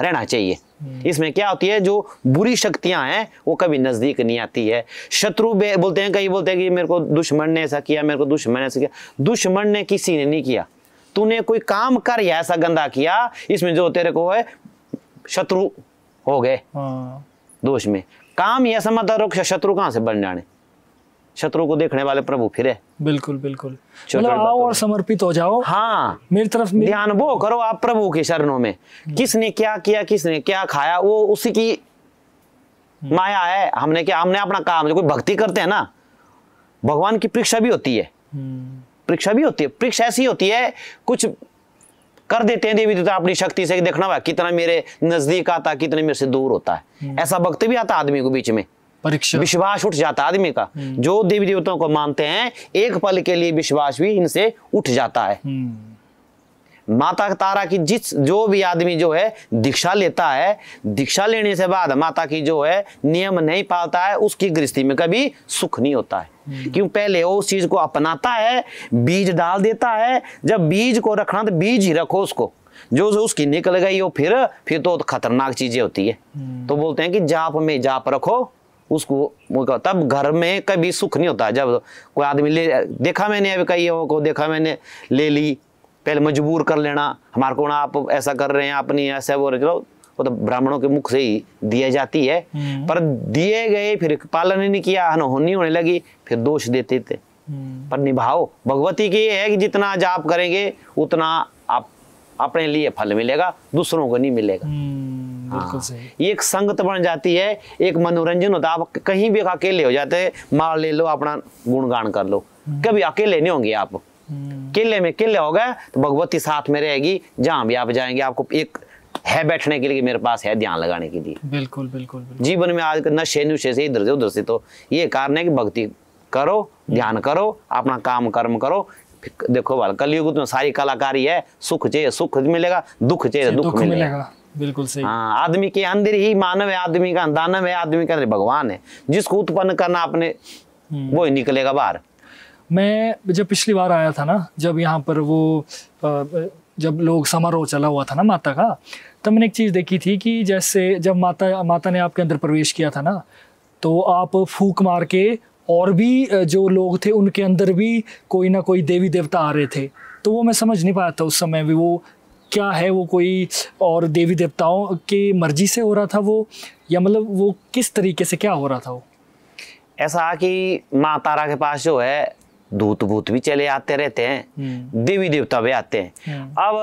रहना चाहिए। इसमें क्या होती है जो बुरी शक्तियाँ हैं वो कभी नज़दीक नहीं आती है। शत्रु बोलते हैं कई बोलते हैं कि मेरे को दुश्मन ने ऐसा किया मेरे को दुश्मन ने ऐसा किया। दुश्मन ने किसी ने नहीं किया। तूने कोई काम कर या ऐसा गंदा किया इसमें जो तेरे को है शत्रु हो गए। हाँ। दोष में। काम यह समझता रहो शत्रु कहाँ से बन जाने। शत्रु को देखने वाले प्रभु फिरे। बिल्कुल बिल्कुल। मतलब आओ और समर्पित हो जाओ। हाँ। मेरी तरफ़ मेरी- ध्यान वो करो आप प्रभु के चरणों में। किसने क्या किया किसने क्या खाया वो उसी की माया है। हमने क्या हमने अपना काम जो कोई भक्ति करते हैं ना भगवान की परीक्षा भी होती है। हम्म, परीक्षा भी होती है। परीक्षा ऐसी होती है कुछ कर देते हैं देवी देवता अपनी शक्ति से देखना कितना मेरे नज़दीक आता कितने मेरे से दूर होता है। ऐसा वक्त भी आता आदमी को बीच में। परीक्षा। विश्वास उठ जाता आदमी का। जो देवी देवताओं को मानते हैं एक पल के लिए विश्वास भी इनसे उठ जाता है। हम्म, माता तारा की जिस जो भी आदमी जो है दीक्षा लेता है दीक्षा लेने से बाद माता की जो है नियम नहीं पालता है उसकी गृहस्थी में कभी सुख नहीं होता है। क्यों? पहले वो उस चीज़ को अपनाता है बीज डाल देता है जब बीज को रखना तो बीज ही रखो उसको। जो जो उसकी निकल गई हो फिर फिर तो खतरनाक चीज़ें होती है। तो बोलते हैं कि जाप में जाप रखो उसको तब घर में कभी सुख नहीं होता। जब कोई आदमी ले देखा मैंने अभी कईयों को देखा मैंने ले ली पहले मजबूर कर लेना हमारे को ना आप ऐसा कर रहे हैं आप नहीं ऐसा वो चलो वो तो ब्राह्मणों के मुख से ही दिया जाती है। हम्म। पर दिए गए फिर पालन नहीं किया अनहोनी होने लगी फिर दोष देते थे। हम्म, पर निभाओ भगवती की ये है कि जितना जाप करेंगे उतना आप अपने लिए फल मिलेगा दूसरों को नहीं मिलेगा। हम्म, बिल्कुल हाँ। सही। ये एक संगत बन जाती है एक मनोरंजन होता है। आप कहीं भी अकेले हो जाते माल ले लो अपना गुणगान कर लो। कभी अकेले नहीं होंगे आप। हम्म, किले में किले हो गए तो भगवती साथ में रहेगी जहाँ भी आप जाएँगे आपको एक है बैठने के लिए मेरे पास है ध्यान लगाने के लिए। बिल्कुल बिल्कुल बिल्कुल। जीवन में आज नशे नुशे से इधर से उधर से तो ये कारण है कि भक्ति करो ध्यान करो अपना काम कर्म करो। देखो कलयुग में सारी कलाकारी है सुख चाहिए सुख मिलेगा दुख चाहिए दुख, दुख मिलेगा। बिल्कुल सही। हाँ आदमी के अंदर ही मानव है आदमी का दानव है आदमी के अंदर भगवान है। जिसको उत्पन्न करना अपने हम्म। वो ही निकलेगा बाहर। मैं जब पिछली बार आया था ना जब यहाँ पर वो जब लोग समारोह चला हुआ था ना माता का तब मैंने एक चीज़ देखी थी कि जैसे जब माता माता ने आपके अंदर प्रवेश किया था ना तो आप फूक मार के और भी जो लोग थे उनके अंदर भी कोई ना कोई देवी देवता आ रहे थे। तो वो मैं समझ नहीं पाया था उस समय भी वो क्या है वो कोई और देवी देवताओं की मर्ज़ी से हो रहा था वो? या मतलब वो किस तरीके से क्या हो रहा था वो? ऐसा कि माँ तारा के पास जो है दूत भूत भी चले आते रहते हैं। हम्म, देवी देवता भी आते हैं। हम्म, अब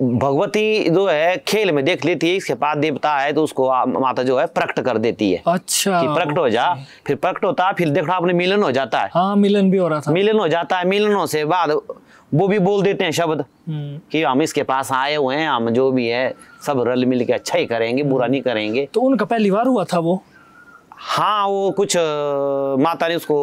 भगवती जो है खेल में देख लेती है इसके पास देवता है तो उसको माता जो है प्रकट कर देती है। अच्छा कि प्रकट हो जा फिर प्रकट होता फिर देखो आपने मिलन हो जाता है। हाँ मिलन भी हो रहा था। मिलन हो जाता है मिलनों से बाद वो भी बोल देते हैं शब्द हम्म, कि हम इसके पास आए हुए हैं हम जो भी है सब रल मिल के अच्छा ही करेंगे बुरा नहीं करेंगे। तो उनका पहली बार हुआ था वो? हाँ वो कुछ माता ने उसको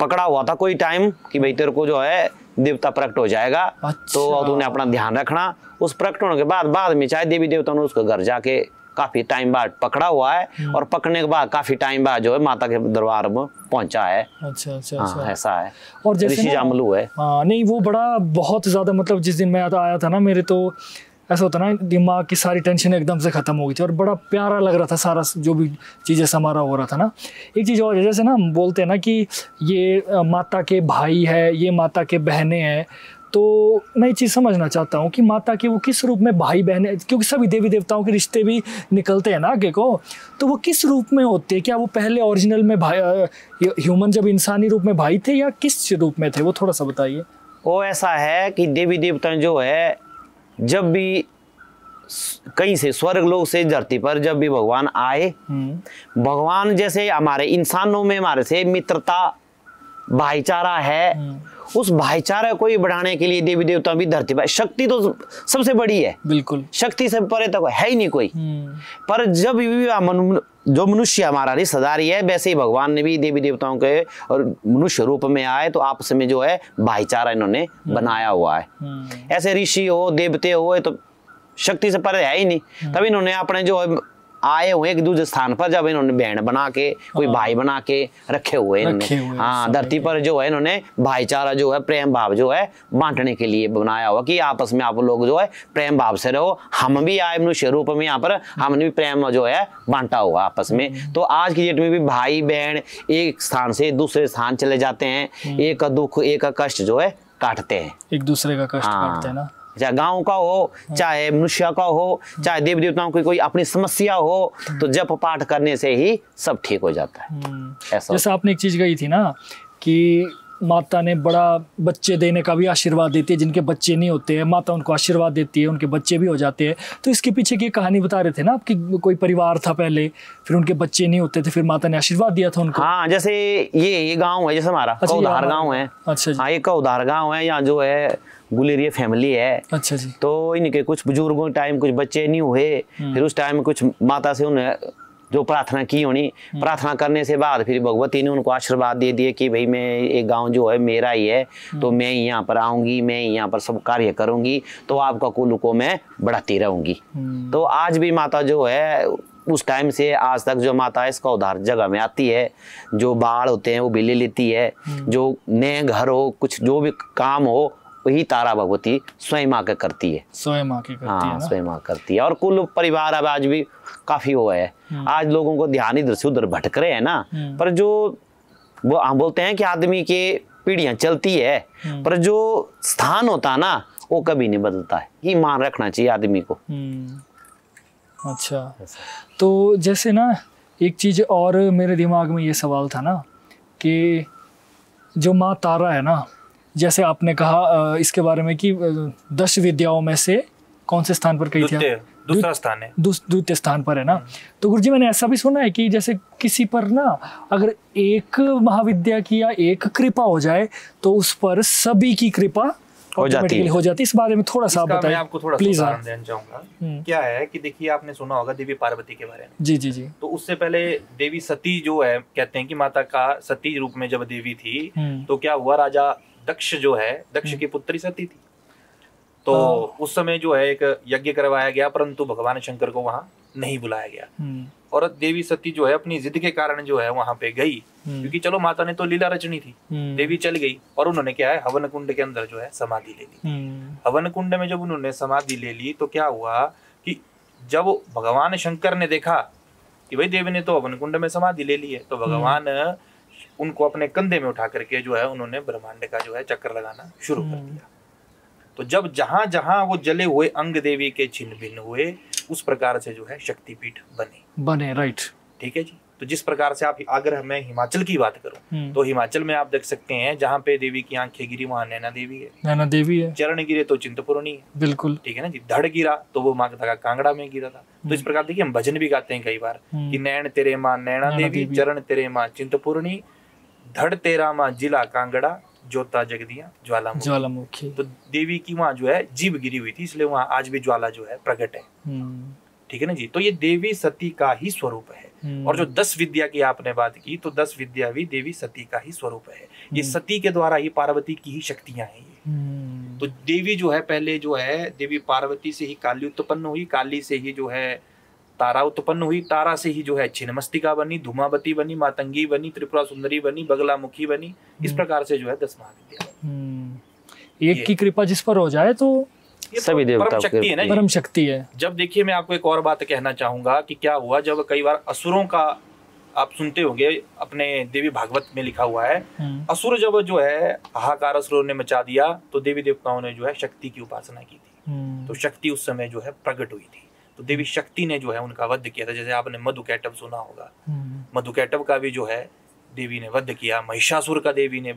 पकड़ा हुआ था कोई टाइम कि भाई तेरे को जो है देवता प्रकट हो जाएगा। अच्छा। तो तूने अपना ध्यान रखना। उस प्रकट होने के बाद बाद में चाहे देवी देवता ने उसको घर जाके काफ़ी टाइम बाद पकड़ा हुआ है और पकड़ने के बाद काफ़ी टाइम बाद जो है माता के दरबार में पहुँचा है। अच्छा अच्छा हाँ अच्छा। ऐसा है। और जैसे जामलू है। हाँ नहीं वो बड़ा बहुत ज़्यादा मतलब जिस दिन मैं आया था ना मेरे तो ऐसा होता ना, दिमाग की सारी टेंशन एकदम से ख़त्म हो गई थी और बड़ा प्यारा लग रहा था सारा जो भी चीज़ें समारा हो रहा था ना। एक चीज़ और जैसे ना हम बोलते हैं ना कि ये माता के भाई है, ये माता के बहनें हैं तो मैं ये चीज़ समझना चाहता हूँ कि माता के वो किस रूप में भाई बहनें क्योंकि सभी देवी देवताओं के रिश्ते भी निकलते हैं ना आगे को तो वो किस रूप में होते हैं? क्या वो पहले ओरिजिनल में भाई ह्यूमन जब इंसानी रूप में भाई थे या किस रूप में थे? वो थोड़ा सा बताइए। वो ऐसा है कि देवी देवता जो है जब भी कहीं से स्वर्ग लोग से धरती पर जब भी भगवान आए हम्म। भगवान जैसे हमारे इंसानों में हमारे से मित्रता भाईचारा है। हम्म। उस भाईचारा को ही बढ़ाने के लिए देवी देवता भी धरती पर शक्ति तो सबसे बड़ी है। बिल्कुल। शक्ति से परे तो है ही नहीं कोई। हम्म। पर जब भी हम जो मनुष्य हमारा रिश्तेदारी है वैसे ही भगवान ने भी देवी देवताओं के और मनुष्य रूप में आए तो आपस में जो है भाईचारा इन्होंने बनाया हुआ है। हम्म। ऐसे ऋषि हो देवते हो तो शक्ति से परे है ही नहीं। तभी इन्होंने अपने जो आए हुए एक दूसरे स्थान पर जब इन्होंने बहन बना के कोई भाई बना के रखे हुए इन्होंने। हाँ धरती पर जो है। इन्होंने भाईचारा जो है प्रेम भाव जो है बांटने के लिए बनाया हुआ कि आपस में आप लोग जो है प्रेम भाव से रहो। हम भी आए मनुष्य रूप में यहाँ पर हमने भी प्रेम जो है बांटा हुआ आपस में। तो आज की डेट में भी भाई बहन एक स्थान से दूसरे स्थान चले जाते हैं। एक का दुख एक का कष्ट जो है काटते हैं। एक दूसरे का कष्ट हाँ। काटते हैं ना। चाहे गाँव का हो चाहे मनुष्य का हो चाहे देवी देवताओं की कोई अपनी समस्या हो तो जप पाठ करने से ही सब ठीक हो जाता है। हम्म। ऐसा जैसे आपने एक चीज़ कही थी ना कि माता ने बड़ा बच्चे देने का भी आशीर्वाद देती है जिनके बच्चे नहीं होते हैं माता उनको आशीर्वाद देती है उनके बच्चे भी हो जाते हैं। तो इसके पीछे की कहानी बता रहे थे ना आपकी कोई परिवार था पहले फिर उनके बच्चे नहीं होते थे फिर माता ने आशीर्वाद दिया था उनको? हाँ जैसे ये ये गाँव है जैसे हमारा अच्छा, हमारा- गाँव है। अच्छा हाँ ये कौधार गाँव है यहाँ जो है गुलेरिया फैमिली है। अच्छा जी। तो इनके कुछ बुज़ुर्गों टाइम कुछ बच्चे नहीं हुए हम्म। फिर उस टाइम कुछ माता से उन्हें जो प्रार्थना की होनी हम्म। प्रार्थना करने से बाद फिर भगवती ने उनको आशीर्वाद दे दिए कि भाई मैं ये गाँव जो है मेरा ही है तो हम्म। मैं ही यहाँ पर आऊँगी मैं ही यहाँ पर सब कार्य करूँगी तो आपका कुल को मैं बढ़ाती रहूँगी हम्म, तो आज भी माता जो है उस टाइम से आज तक जो माता है इसका उधार जगह में आती है जो बाढ़ होते हैं वो भी ले लेती है। जो नए घर हो कुछ जो भी काम हो वही तारा भगवती स्वयं आकर करती है। स्वयं माँ की करती है हाँ स्वयं आकर करती है। और कुल परिवार अब आज भी काफ़ी हुआ है। आज लोगों को ध्यान इधर से उधर भटक रहे हैं ना हम्म। पर जो वो हम बोलते हैं कि आदमी के पीढ़ियाँ चलती है हम्म। पर जो स्थान होता ना वो कभी नहीं बदलता है। ईमान रखना चाहिए आदमी को। हम्म, अच्छा। तो जैसे ना एक चीज़ और मेरे दिमाग में ये सवाल था ना कि जो माँ तारा है ना जैसे आपने कहा इसके बारे में कि दस विद्याओं में से कौन से स्थान पर कही थी? द्वितीय दूसरा स्थान है। द्वितीय स्थान पर है ना? तो गुरु जी मैंने ऐसा भी सुना है कि जैसे किसी पर ना अगर एक महाविद्या की या एक कृपा हो जाए तो उस पर सभी की कृपा हो जाती है। हो जाती इस बारे में थोड़ा सा बताइए। आपको थोड़ा प्लीज़ उदाहरण देना चाहूँगा। हम्म। क्या है कि देखिए आपने सुना होगा देवी पार्वती के बारे में। जी जी जी। तो उससे पहले देवी सती जो है कहते हैं कि माता का सती रूप में जब देवी थी हम्म, तो क्या हुआ? राजा दक्ष जो है दक्ष की पुत्री सती थी। तो हाँ। उस समय जो है एक यज्ञ करवाया गया परंतु भगवान शंकर को वहाँ नहीं बुलाया गया। हम्म, और देवी सती जो है अपनी जिद के कारण जो है वहाँ पे गई। हम्म, क्योंकि चलो माता ने तो लीला रचनी थी। हम्म, देवी चल गई और उन्होंने क्या है हवन कुंड के अंदर जो है समाधि ले ली। हम्म, हवन कुंड में जब उन्होंने समाधि ले ली तो क्या हुआ कि जब भगवान शंकर ने देखा कि भाई देवी ने तो हवन कुंड में समाधि ले ली है तो भगवान उनको अपने कंधे में उठा करके जो है उन्होंने ब्रह्मांड का जो है चक्कर लगाना शुरू कर हम्म। दिया। तो जब जहाँ जहाँ वो जले हुए अंग देवी के छिन्न भिन्न हुए उस प्रकार से जो है शक्तिपीठ बने। बने राइट ठीक है जी? तो जिस प्रकार से आप अगर मैं हिमाचल की बात करूँ हम्म, तो हिमाचल में आप देख सकते हैं जहाँ पे देवी की आँखें गिरी वहाँ नैना देवी है। नैना देवी है। चरण गिरे तो चिंतपूर्णी है। बिल्कुल। ठीक है ना जी? धड़ गिरा तो वो माँ का कांगड़ा में गिरा था। तो इस प्रकार देखिए हम भजन भी गाते हैं कई बार हम्म, कि नैन तेरे माँ नैना देवी। चरण तेरे माँ चिंतपूर्णी। धड़ तेरा माँ जिला कांगड़ा जोता जगदिया ज्वाला ज्वालामुखी। तो देवी की वहाँ जो है जीव गिरी हुई थी इसलिए वहाँ आज भी ज्वाला जो है प्रकट है। हम्म, ठीक है ना जी? तो ये देवी सती का ही स्वरूप है। हम्म, और जो दस विद्या की आपने बात की तो दस विद्या भी देवी सती का ही स्वरूप है। ये हम्म। सती के द्वारा ही पार्वती की ही शक्तियाँ हैं ये। तो देवी जो है पहले जो है देवी पार्वती से ही काली उत्पन्न हुई काली से ही जो है तारा उत्पन्न हुई तारा से ही जो है छिन्नमस्तिका बनी धूमावती बनी मातंगी बनी त्रिपुरा सुंदरी बनी बगलामुखी बनी इस हम्म। प्रकार से जो है दस महाविद्या हम्म, एक की कृपा जिस पर हो जाए तो सभी परम शक्ति है ना परम शक्ति है। जब देखिए मैं आपको एक और बात कहना चाहूँगा कि क्या हुआ जब कई बार असुरों का आप सुनते होंगे अपने देवी भागवत में लिखा हुआ है हम्म, असुर जब जो है हाहाकार असुरों ने मचा दिया तो देवी देवताओं ने जो है शक्ति की उपासना की थी। तो शक्ति उस समय जो है प्रकट हुई थी। तो देवी शक्ति ने जो है उनका वध किया था। जैसे आपने मधु कैटव सुना होगा। हम्म, मधु कैटव का भी जो है देवी ने वध किया। महिषासुर का देवी ने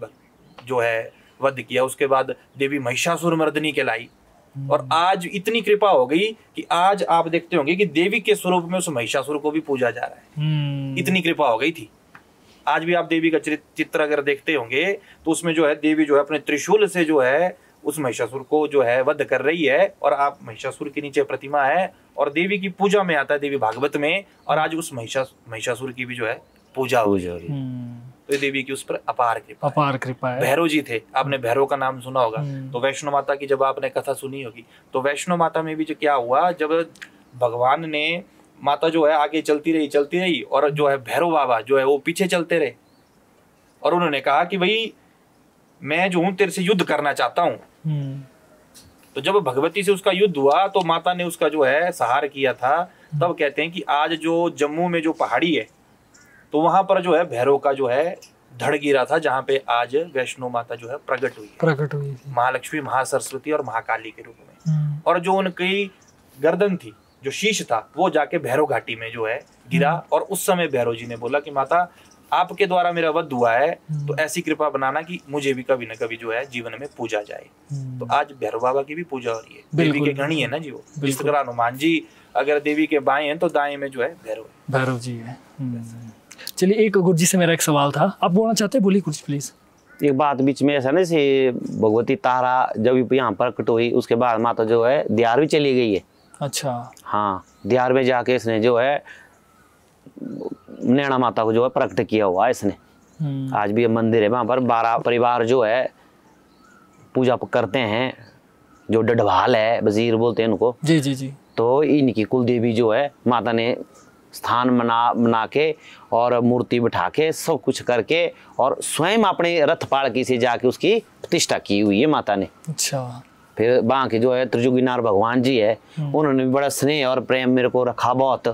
जो है वध किया। उसके बाद देवी महिषासुर मर्दनी कहलाई। और आज इतनी कृपा हो गई कि आज आप देखते होंगे कि देवी के स्वरूप में उस महिषासुर को भी पूजा जा रहा है। हम्म, इतनी कृपा हो गई थी। आज भी आप देवी का चित्र अगर देखते होंगे तो उसमें जो है देवी जो है अपने त्रिशूल से जो है उस महिषासुर को जो है वध कर रही है और आप महिषासुर के नीचे प्रतिमा है और देवी की पूजा में आता है देवी भागवत में और आज उस महिषा महिषासुर की भी जो है पूजा हो हो रही है। हम्म, तो देवी की उस पर अपार कृपा अपार कृपा है। भैरव जी थे आपने भैरव का नाम सुना होगा। हम्म। तो वैष्णो माता की जब आपने कथा सुनी होगी तो वैष्णो माता में भी जो क्या हुआ जब भगवान ने माता जो है आगे चलती रही चलती रही और जो है भैरव बाबा जो है वो पीछे चलते रहे। और उन्होंने कहा कि भाई मैं जो हूँ तेरे से युद्ध करना चाहता हूँ। तो जब भगवती से उसका युद्ध हुआ तो माता ने उसका जो है सहार किया था तब कहते हैं कि आज जो जम्मू में जो पहाड़ी है तो वहाँ पर जो है भैरव का जो है धड़ गिरा था जहाँ पे आज वैष्णो माता जो है प्रकट हुई प्रकट हुई थी। महालक्ष्मी महासरस्वती और महाकाली के रूप में। हम्म, और जो उनकी गर्दन थी जो शीश था वो जाके भैरव घाटी में जो है गिरा और उस समय भैरव जी ने बोला कि माता आपके द्वारा मेरा वध हुआ है हम्म। तो ऐसी कृपा बनाना कि मुझे भी कभी ना कभी जो है जीवन में पूजा जाए। तो आज भैरव बाबा की भी पूजा हो रही है। देवी के गणी है ना जी वो? जिस तरह हनुमान जी अगर देवी के बाएँ हैं तो दाएँ में जो है भैरव भैरव जी है। हम्म। चलिए एक गुरु जी से मेरा एक सवाल था। आप बोलना चाहते हैं? बोलिए कुछ प्लीज़ एक बात बीच में ऐसा ना से भगवती तारा जब यहाँ प्रकट हुई उसके बाद माता जो है दियार भी चली गई है। अच्छा। हाँ दियार में जाके इसने जो है नैना माता को जो है प्रकट किया हुआ है इसने। हम्म, आज भी ये मंदिर है वहाँ पर बारह परिवार जो है पूजा करते हैं जो डडवाल है वज़ीर बोलते हैं उनको जी जी जी। तो इनकी कुल देवी जो है माता ने स्थान बना बना के और मूर्ति बिठा के सब कुछ करके और स्वयं अपने रथ पालकी से जाके उसकी प्रतिष्ठा की हुई है माता ने। अच्छा। फिर वहाँ के जो है त्रिजुगिनार भगवान जी है उन्होंने भी बड़ा स्नेह और प्रेम मेरे को रखा बहुत।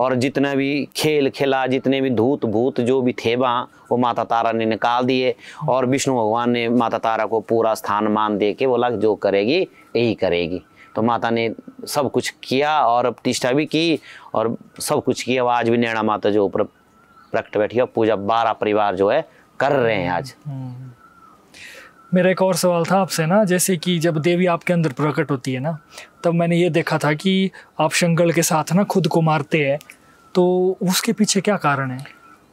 और जितना भी खेल खेला जितने भी धूत भूत जो भी थे वहाँ वो माता तारा ने निकाल दिए और विष्णु भगवान ने माता तारा को पूरा स्थान मान दे के बोला जो करेगी यही करेगी। तो माता ने सब कुछ किया और प्रतिष्ठा भी की और सब कुछ किया आज भी नैना माता जो ऊपर प्रकट बैठी और पूजा बारह परिवार जो है कर रहे हैं आज। हम्म। मेरा एक और सवाल था आपसे ना जैसे कि जब देवी आपके अंदर प्रकट होती है ना तब मैंने ये देखा था कि आप शंकर के साथ ना खुद को मारते हैं तो उसके पीछे क्या कारण है?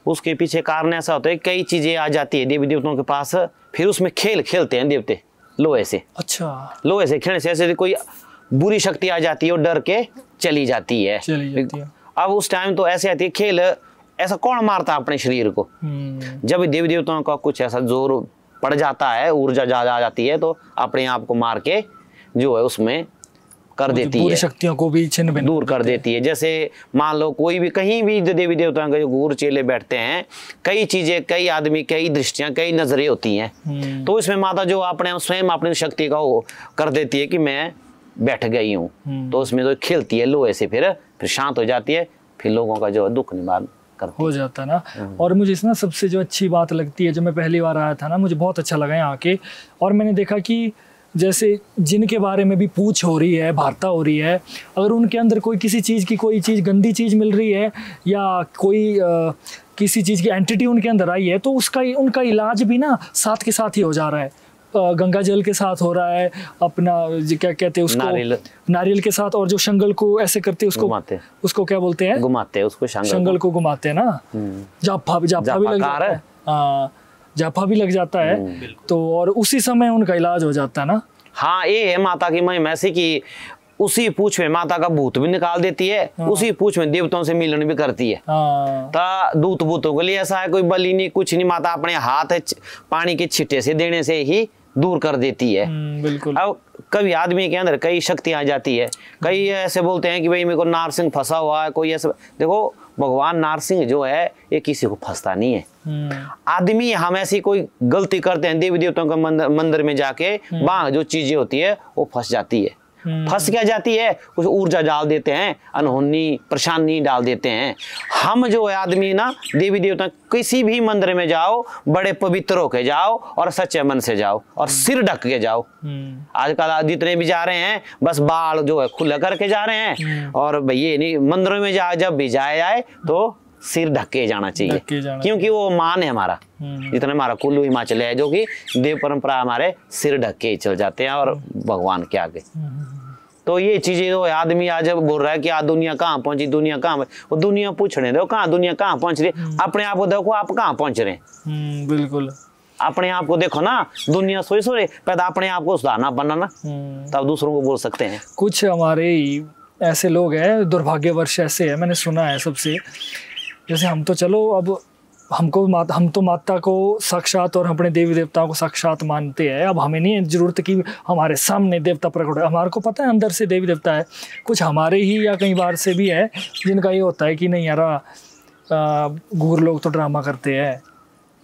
उसके पीछे कारण ऐसा होता है कई चीज़ें आ जाती है देवी देवताओं के पास फिर उसमें खेल खेलते हैं देवते लोहे से। अच्छा। लोहे से खेलने से ऐसे कोई बुरी शक्ति आ जाती है और डर के चली जाती है। चली जाती है। अब उस टाइम तो ऐसे आती है खेल ऐसा कौन मारता अपने शरीर को? हम्म, जब देवी देवताओं का कुछ ऐसा ज़ोर पड़ जाता है ऊर्जा जा जा जाती है तो अपने आप को मार के जो है उसमें कर देती है। शक्तियों को भी छिन्न भिन्न दूर कर देती है। जैसे मान लो कोई भी कहीं भी देवी देवताओं के जो गुरु चेले बैठते हैं कई चीज़ें कई आदमी कई दृष्टियाँ कई नज़रें होती हैं। हम्म, तो इसमें माता जो अपने स्वयं अपनी शक्ति का वो कर देती है कि मैं बैठ गई हूँ। हम्म। तो उसमें तो खेलती है लोहे से फिर फिर शांत हो जाती है फिर लोगों का जो दुख निवारण करती हो जाता है ना और मुझे इसमें सबसे जो अच्छी बात लगती है जब मैं पहली बार आया था ना मुझे बहुत अच्छा लगा यहाँ आके और मैंने देखा कि जैसे जिनके बारे में भी पूछ हो रही है वार्ता हो रही है अगर उनके अंदर कोई किसी चीज़ की कोई चीज़ गंदी चीज़ मिल रही है या कोई अ, किसी चीज़ की एंटिटी उनके अंदर आई है तो उसका उनका इलाज भी ना साथ के साथ ही हो जा रहा है। गंगा जल के साथ हो रहा है अपना क्या कहते हैं उसको? नारियल। नारियल के साथ और जो शंगल को ऐसे करते हैं उसको घुमाते हैं। उसको क्या बोलते हैं? घुमाते हैं उसको शांगल शंगल को। घुमाते हैं ना? हम्म। जाफा भी जाफा भी लग जाता है? है। हाँ जाफा भी लग जाता है। तो और उसी समय उनका इलाज हो जाता है ना? हाँ ये है माता की महिमा ऐसी की उसी पूछ में माता का भूत भी निकाल देती है उसी पूछ में देवताओं से मिलन भी करती है। हाँ। ता दूत भूतों के लिए ऐसा है कोई बलि नहीं कुछ नहीं माता अपने हाथ पानी के छिट्टे से देने से ही दूर कर देती है। हम्म, बिल्कुल। अब कभी आदमी के अंदर कई शक्तियाँ आ जाती है। कई ऐसे बोलते हैं कि भाई मेरे को नारसिंह फंसा हुआ है कोई ऐसा देखो भगवान नारसिंह जो है ये किसी को फंसता नहीं है। हम्म, आदमी हम ऐसी कोई गलती करते हैं देवी देवताओं के मंदिर में जाके वहाँ जो चीज़ें होती है वो फंस जाती है। हम्म। फंस क्या जाती है? कुछ ऊर्जा डाल देते हैं अनहोनी परेशानी डाल देते हैं। हम जो है आदमी ना देवी देवता किसी भी मंदिर में जाओ बड़े पवित्र होके जाओ और सच्चे मन से जाओ और सिर ढक के जाओ। हम्म, आजकल जितने भी जा रहे हैं बस बाल जो है खुला करके जा रहे हैं। और भाई ये नहीं मंदिरों में जा जब भी जाया जाए तो सिर ढक के जाना चाहिए। क्योंकि वो मान है हमारा। हम्म। जितना हमारा कुल्लू हिमाचल है जो कि देव परंपरा हमारे सिर ढक के चल जाते हैं और भगवान के आगे। तो ये चीज़ें है आदमी आज बोल रहा है कि आज दुनिया कहाँ पहुँची दुनिया कहाँ वो दुनिया पूछ रहे दो कहाँ दुनिया कहाँ पहुँच रही है? अपने आप को देखो आप कहाँ पहुँच रहे हैं? हम्म, बिल्कुल। अपने आप को देखो ना दुनिया सोई सोई पहले अपने आप को सुधारना बनना। हम्म, तब दूसरों को बोल सकते हैं। कुछ हमारे ऐसे लोग हैं दुर्भाग्यवश ऐसे है मैंने सुना है सबसे। जैसे हम तो चलो अब हमको माता, हम तो माता को साक्षात और अपने देवी देवताओं को साक्षात मानते हैं। अब हमें नहीं ज़रूरत कि हमारे सामने देवता प्रकट हो। हमारे को पता है अंदर से देवी देवता है। कुछ हमारे ही या कई बार से भी है, जिनका ये होता है कि नहीं यार गूर लोग तो ड्रामा करते हैं।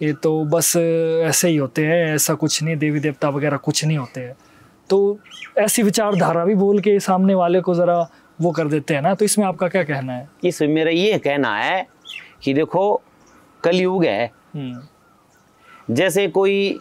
ये तो बस ऐसे ही होते हैं, ऐसा कुछ नहीं, देवी देवता वगैरह कुछ नहीं होते हैं। तो ऐसी विचारधारा भी बोल के सामने वाले को ज़रा वो कर देते हैं ना। तो इसमें आपका क्या कहना है? इसमें मेरा ये कहना है कि देखो कलयुग है। हम्म, जैसे कोई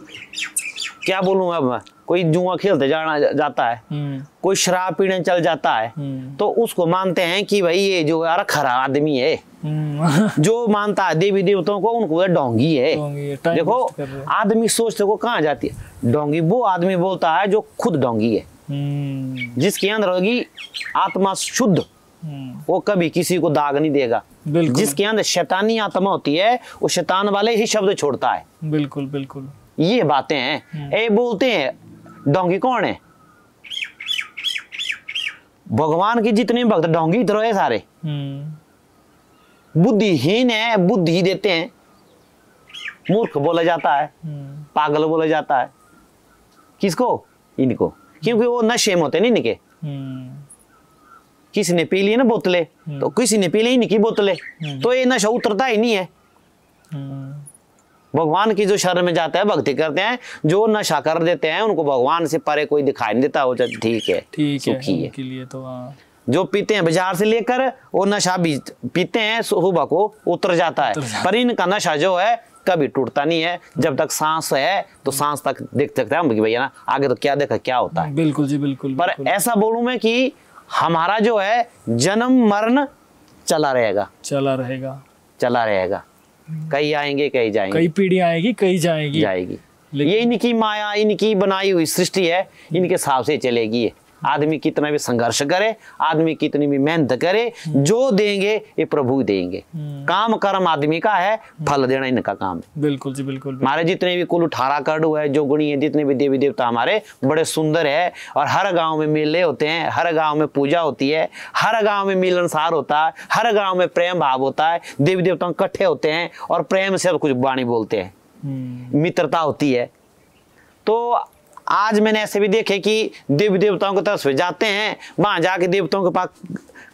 क्या बोलूँ अब मैं कोई जुआ खेलते जाना जाता है हम्म, कोई शराब पीने चल जाता है हम्म, तो उसको मानते हैं कि भाई ये जो यार खरा आदमी है जो मानता है देवी देवताओं को उनको डोंगी है। डोंगी है, देखो। आदमी सोचते को कहाँ जाती है? डोंगी वो आदमी बोलता है जो खुद डोंगी है। जिसके अंदर होगी आत्मा शुद्ध। वो कभी किसी को दाग नहीं देगा। जिसके अंदर शैतानी आत्मा होती है वो शैतान वाले ही शब्द छोड़ता है। बिल्कुल बिल्कुल। ये बातें हैं। ये बोलते हैं डोंगी कौन है? भगवान के जितने भक्त डोंगी तो है सारे। हम्म, बुद्धिहीन है बुद्धि ही देते हैं। मूर्ख बोला जाता है। हम्म, पागल बोला जाता है। किसको? इनको। क्योंकि वो नशे में होते नहीं इनके। हम्म, किसी ने पी ली ना बोतले? तो किसी ने पी ली नहीं की बोतले? तो ये नशा उतरता ही नहीं है। हम्म, भगवान की जो शरण में जाता है भक्ति करते हैं जो नशा कर देते हैं उनको भगवान से परे कोई दिखाई नहीं देता चल ठीक है ठीक है है। लिए तो हाँ। जो पीते हैं बाज़ार से लेकर वो नशा भी पीते हैं सुबह को उतर जाता है। जाता पर इनका नशा जो है कभी टूटता नहीं है। जब तक सांस है तो सांस तक देख सकते हैं भैया ना आगे तो क्या देखा क्या होता है। बिल्कुल जी बिल्कुल पर ऐसा बोलूँ मैं कि हमारा जो है जन्म मरण चला रहेगा। चला रहेगा। चला रहेगा। कई आएँगे कई जाएँगे। कई पीढ़ी आएगी कई जाएगी। जाएगी। ये इनकी माया इनकी बनाई हुई सृष्टि है इनके हिसाब से चलेगी ये। आदमी कितना भी संघर्ष करे आदमी कितनी भी मेहनत करे जो देंगे ये प्रभु देंगे। काम कर्म आदमी का है फल देना इनका काम है। बिल्कुल जी बिल्कुल। हमारे जितने भी कुल अठारह करोड़ है जो गुणी है जितने भी देवी देवता हमारे बड़े सुंदर है और हर गाँव में मेले होते हैं हर गाँव में पूजा होती है हर गाँव में मिलनसार होता है हर गाँव में प्रेम भाव होता है देवी देवता इकट्ठे होते हैं और प्रेम से सब कुछ वाणी बोलते हैं। हम्म, मित्रता होती है। तो आज मैंने ऐसे भी देखे कि देवी देवताओं की तरफ़ जाते हैं वहाँ जाके देवताओं के पास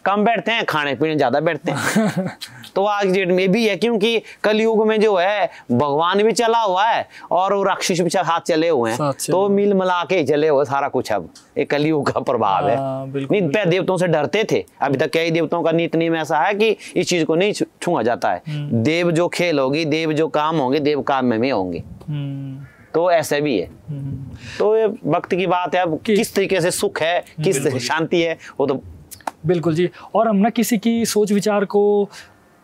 कम बैठते हैं खाने पीने ज़्यादा बैठते हैं। तो आज डेट में भी है क्योंकि कलयुग में जो है भगवान भी चला हुआ है और वो राक्षस भी हाथ चले हुए हैं। तो मिल मिला के चले हुए सारा कुछ अब। ये कलयुग का प्रभाव है। हाँ, नहीं पहले देवताओं से डरते थे। अभी तक कई देवताओं का नीति नियम ऐसा है कि इस चीज़ को नहीं छुआ जाता है। देव जो खेल होगी देव जो काम होंगे देव काम में भी होंगे। हम्म, तो ऐसे भी है। हम्म, तो ये वक्त की बात है अब कि- किस तरीके से सुख है किस शांति है वो तो बिल्कुल जी। और हम ना किसी की सोच विचार को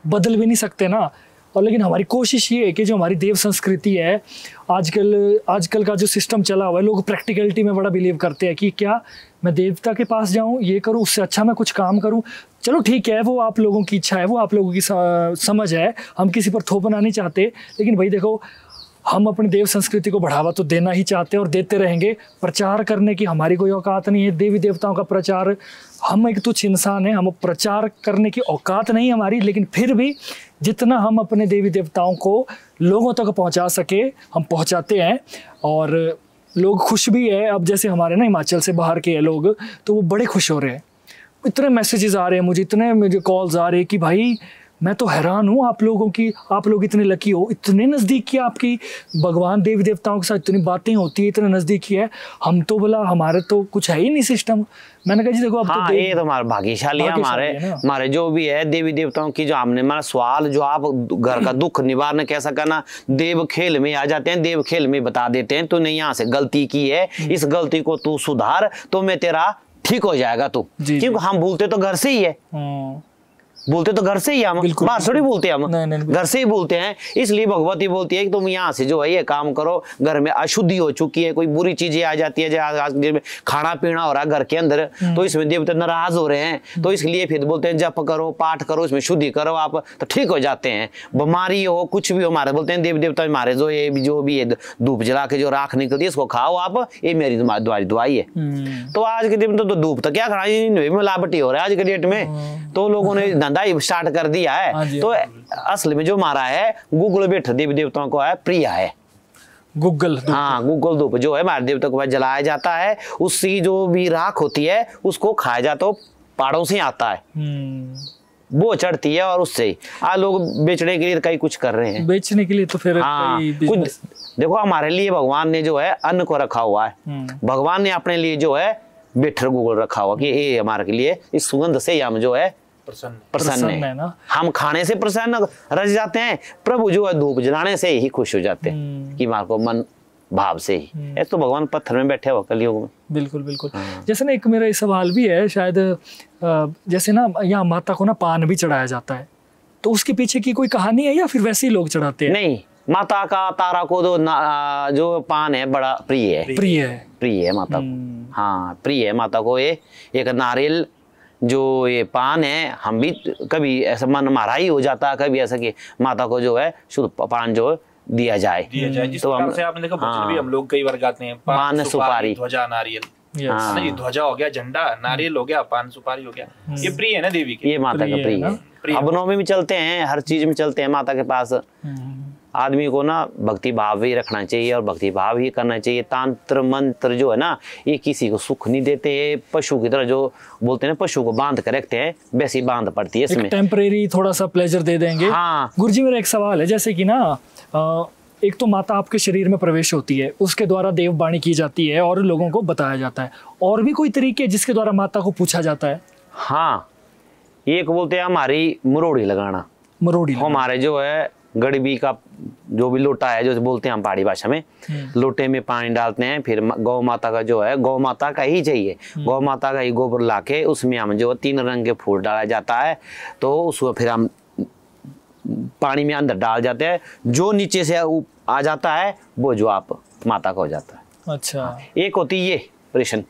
बदल भी नहीं सकते ना। और लेकिन हमारी कोशिश ये है कि जो हमारी देव संस्कृति है आजकल आजकल का जो सिस्टम चला हुआ है लोग प्रैक्टिकलिटी में बड़ा बिलीव करते हैं कि क्या मैं देवता के पास जाऊँ ये करूँ उससे अच्छा मैं कुछ काम करूँ। चलो ठीक है वो आप लोगों की इच्छा है वो आप लोगों की समझ है हम किसी पर थोपना नहीं चाहते लेकिन भाई देखो हम अपनी देव संस्कृति को बढ़ावा तो देना ही चाहते हैं और देते रहेंगे। प्रचार करने की हमारी कोई औकात नहीं है। देवी देवताओं का प्रचार, हम एक तुच्छ इंसान है, हम प्रचार करने की औकात नहीं हमारी, लेकिन फिर भी जितना हम अपने देवी देवताओं को लोगों तक पहुँचा सके, हम पहुंचाते हैं और लोग खुश भी है। अब जैसे हमारे ना हिमाचल से बाहर के हैं लोग तो वो बड़े खुश हो रहे हैं। इतने मैसेजेस आ रहे हैं मुझे, इतने मुझे कॉल्स आ रहे हैं कि भाई मैं तो हैरान हूँ आप लोगों की आप लोग इतने लकी हो इतने नज़दीक की आपकी। भगवान देवी देवताओं के साथ इतनी बातें होती है इतने नज़दीकी है। हम तो बोला हमारे तो कुछ है ही नहीं सिस्टम मैंने कहा जी देखो अब तो हाँ देव- ये तो हमारे भाग्यशाली है हमारे हमारे जो भी है देवी देवताओं की जो हमने हमारा सवाल जो आप घर का दुख निवारण कैसा करना देव खेल में आ जाते हैं देव खेल में बता देते हैं तूने यहाँ से गलती की है हम्म। इस गलती को तू सुधार तो मैं तेरा ठीक हो जाएगा तू। क्योंकि हम भूलते तो घर से ही है। हाँ, बोलते तो घर से ही हम। थोड़ी बोलते हम। नहीं, नहीं, घर से ही बोलते हैं। इसलिए भगवती बोलती है कि तुम यहाँ से जो है ये काम करो। घर में अशुद्धि हो चुकी है कोई बुरी चीज़ें आ जाती है जैसे आज आज के दिन में खाना पीना हो रहा है घर के अंदर तो इसमें देवता नाराज़ हो रहे हैं। तो इसलिए फिर बोलते हैं जप करो पाठ करो इसमें शुद्धि करो आप तो ठीक हो जाते हैं। बीमारी हो कुछ भी हो हमारे बोलते हैं देव देवता हमारे जो ये जो भी है धूप जला के जो राख निकलती है इसको खाओ आप ये मेरी दुआई दवाई है। हम्म, तो आज के दिन तो, तो धूप तो क्या खाना मिलावटी हो रहा है आज के डेट में। तो लोगों ने धंधा ही स्टार्ट कर दिया हाँ। है तो असल में जो हमारा है गूगल बैठ देवी देवताओं को है प्रिय है। गूगल हाँ गूगल धूप जो है हमारे देवता को जलाया जाता है। उसकी जो भी राख होती है उसको खाया जाता है पहाड़ों से आता है। हम्म, वो चढ़ती है और उससे ही। आज लोग बेचने के लिए कई कुछ कर रहे हैं। बेचने के लिए तो फिर हाँ कुछ देखो हमारे लिए भगवान ने जो है अन्न को रखा हुआ है। हम्म, भगवान ने अपने लिए जो है बेटर गूगल रखा हुआ कि ये हमारे लिए इस सुगंध से हम जो है प्रसन्न है। ना। हम खाने से प्रसन्न रच जाते हैं प्रभु जो है धूप जलाने से ही खुश हो जाते हैं हम्म। कि हमारे को मन भाव से ही। हम्म। ऐसे तो भगवान पत्थर में बैठे हो कलयुग में। बिल्कुल बिल्कुल। हाँ। जैसे ना एक मेरा ये सवाल भी है शायद जैसे ना यहाँ माता को ना पान भी चढ़ाया जाता है तो उसके पीछे की कोई कहानी है या फिर वैसे ही लोग चढ़ाते हैं? नहीं माता का तारा को ना- जो पान है बड़ा प्रिय है। प्रिय है। प्रिय है माता को। हम्म, हाँ प्रिय है माता को ये। एक नारियल जो ये पान है हम भी कभी ऐसा मन हमारा ही हो जाता है कभी ऐसा कि माता को जो है शुद्ध पान जो है दिया जाए। दिया जाए जिस तो हम- से आपने देखा हाँ। भी हम लोग कई बार गाते हैं पान, पान सुपारी। ध्वजा नारियल। Yes, हाँ। है ये ध्वजा हो गया झंडा नारियल हो गया पान सुपारी हो गया। ये प्रिय है ना देवी के ये माता का प्रिय है। हवनों में भी चलते हैं हर चीज़ में चलते हैं माता के पास। हम्म, आदमी को ना भक्ति भाव भी रखना चाहिए और भक्ति भाव ही करना चाहिए। तांत्र मंत्र जो है ना ये किसी को सुख नहीं देते ये पशु की तरह जो बोलते हैं ना पशु को बाँध कर रखते हैं वैसे ही बाँध पड़ती है इसमें। टेम्परेरी थोड़ा सा प्लेजर दे देंगे। हाँ। गुरुजी मेरा एक सवाल है जैसे कि ना अ, एक तो माता आपके शरीर में प्रवेश होती है उसके द्वारा देव देववाणी की जाती है और लोगों को बताया जाता है। और भी कोई तरीके जिसके द्वारा माता को पूछा जाता है? हाँ एक बोलते हैं हमारी मुरोड़ी लगाना। मरोड़ी हमारे जो है गड़बी का जो भी लोटा है जो बोलते हैं हम पहाड़ी भाषा में हम्म। लोटे में पानी डालते हैं फिर गौ माता का जो है गौ माता का ही चाहिए। हम्म। गौ माता का ही गोबर लाके उसमें हम जो तीन रंग के फूल डाला जाता है तो उसको फिर हम पानी में अंदर डाल जाते हैं। जो नीचे से आ जाता है वो जो आप माता का हो जाता है। अच्छा। एक होती ये ऑपरेशन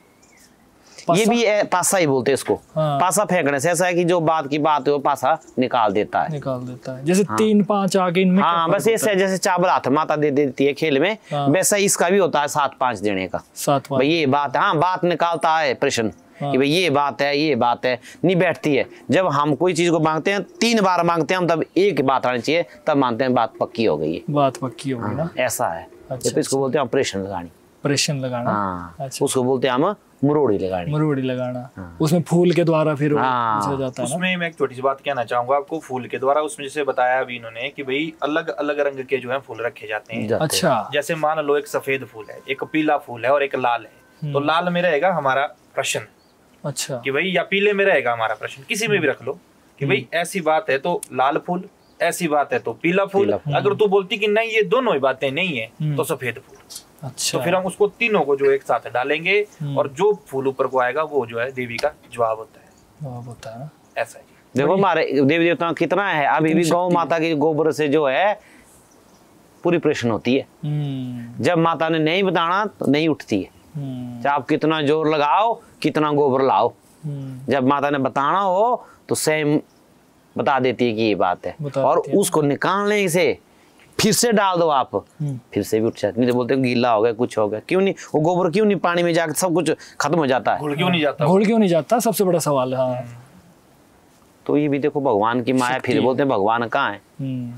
ये भी है, पासा ही बोलते हैं इसको। हाँ। पासा फेंकने से ऐसा है कि जो बात की बात है वो पासा निकाल देता है। निकाल देता है। जैसे हाँ। तीन पाँच आगे इनमें हाँ बस ऐसे है? जैसे चावल हाथ माता दे देती है खेल में हाँ। वैसा ही इसका भी होता है सात पाँच देने का। सात भाई ये बात हाँ बात निकालता है प्रश्न हाँ। कि भाई ये बात है ये बात है। नहीं बैठती है। जब हम कोई चीज़ को मांगते हैं तीन बार मांगते हैं हम तब एक बात आनी चाहिए तब मानते हैं बात पक्की हो गई है। बात पक्की हो गई ना? ऐसा है। अच्छा, तो इसको बोलते हैं ऑपरेशन लगानी। प्रेशन लगाना। हाँ अच्छा। उसको बोलते हैं हम मुरोड़ी लगानी मरोड़ी लगाना हाँ। उसमें फूल के द्वारा फिर हाँ। जाता है उसमें मैं एक छोटी सी बात कहना चाहूँगा आपको फूल के द्वारा उसमें जैसे बताया अभी इन्होंने कि भाई अलग अलग रंग के जो है फूल रखे जाते हैं। अच्छा। जैसे मान लो एक सफ़ेद फूल है एक पीला फूल है और एक लाल है तो लाल में रहेगा हमारा प्रश्न। अच्छा। कि भाई या पीले में रहेगा हमारा प्रश्न किसी में भी रख लो। कि भाई ऐसी बात है तो लाल फूल ऐसी बात है तो पीला फूल। अगर तू बोलती कि नहीं ये दोनों ही बातें नहीं है हम्म। तो सफ़ेद फूल। अच्छा। तो फिर हम उसको तीनों को जो एक साथ डालेंगे हम्म। और जो फूल ऊपर को आएगा वो जो है देवी का जवाब होता है। हाँ, होता है ऐसा है। देखो हमारे देवी देवताओं कितना है अभी भी गौ माता के गोबर से जो है पूरी प्रश्न होती है। हम्म। जब माता ने नहीं बताना तो नहीं उठती है। हम्म। चाहे आप कितना ज़ोर लगाओ कितना गोबर लाओ। जब माता ने बताना हो तो सेम बता देती है कि ये बात है। और उसको निकालने से फिर से डाल दो आप। हम्म, फिर से भी उठ जाते नहीं तो बोलते हैं गीला हो गया कुछ हो गया। क्यों नहीं? वो गोबर क्यों नहीं पानी में जाकर सब कुछ खत्म हो जाता है? घुल क्यों नहीं जाता? घोल क्यों नहीं जाता? सबसे बड़ा सवाल है हाँ। तो ये भी देखो भगवान की माया फिर बोलते हैं भगवान कहाँ है? हम्म,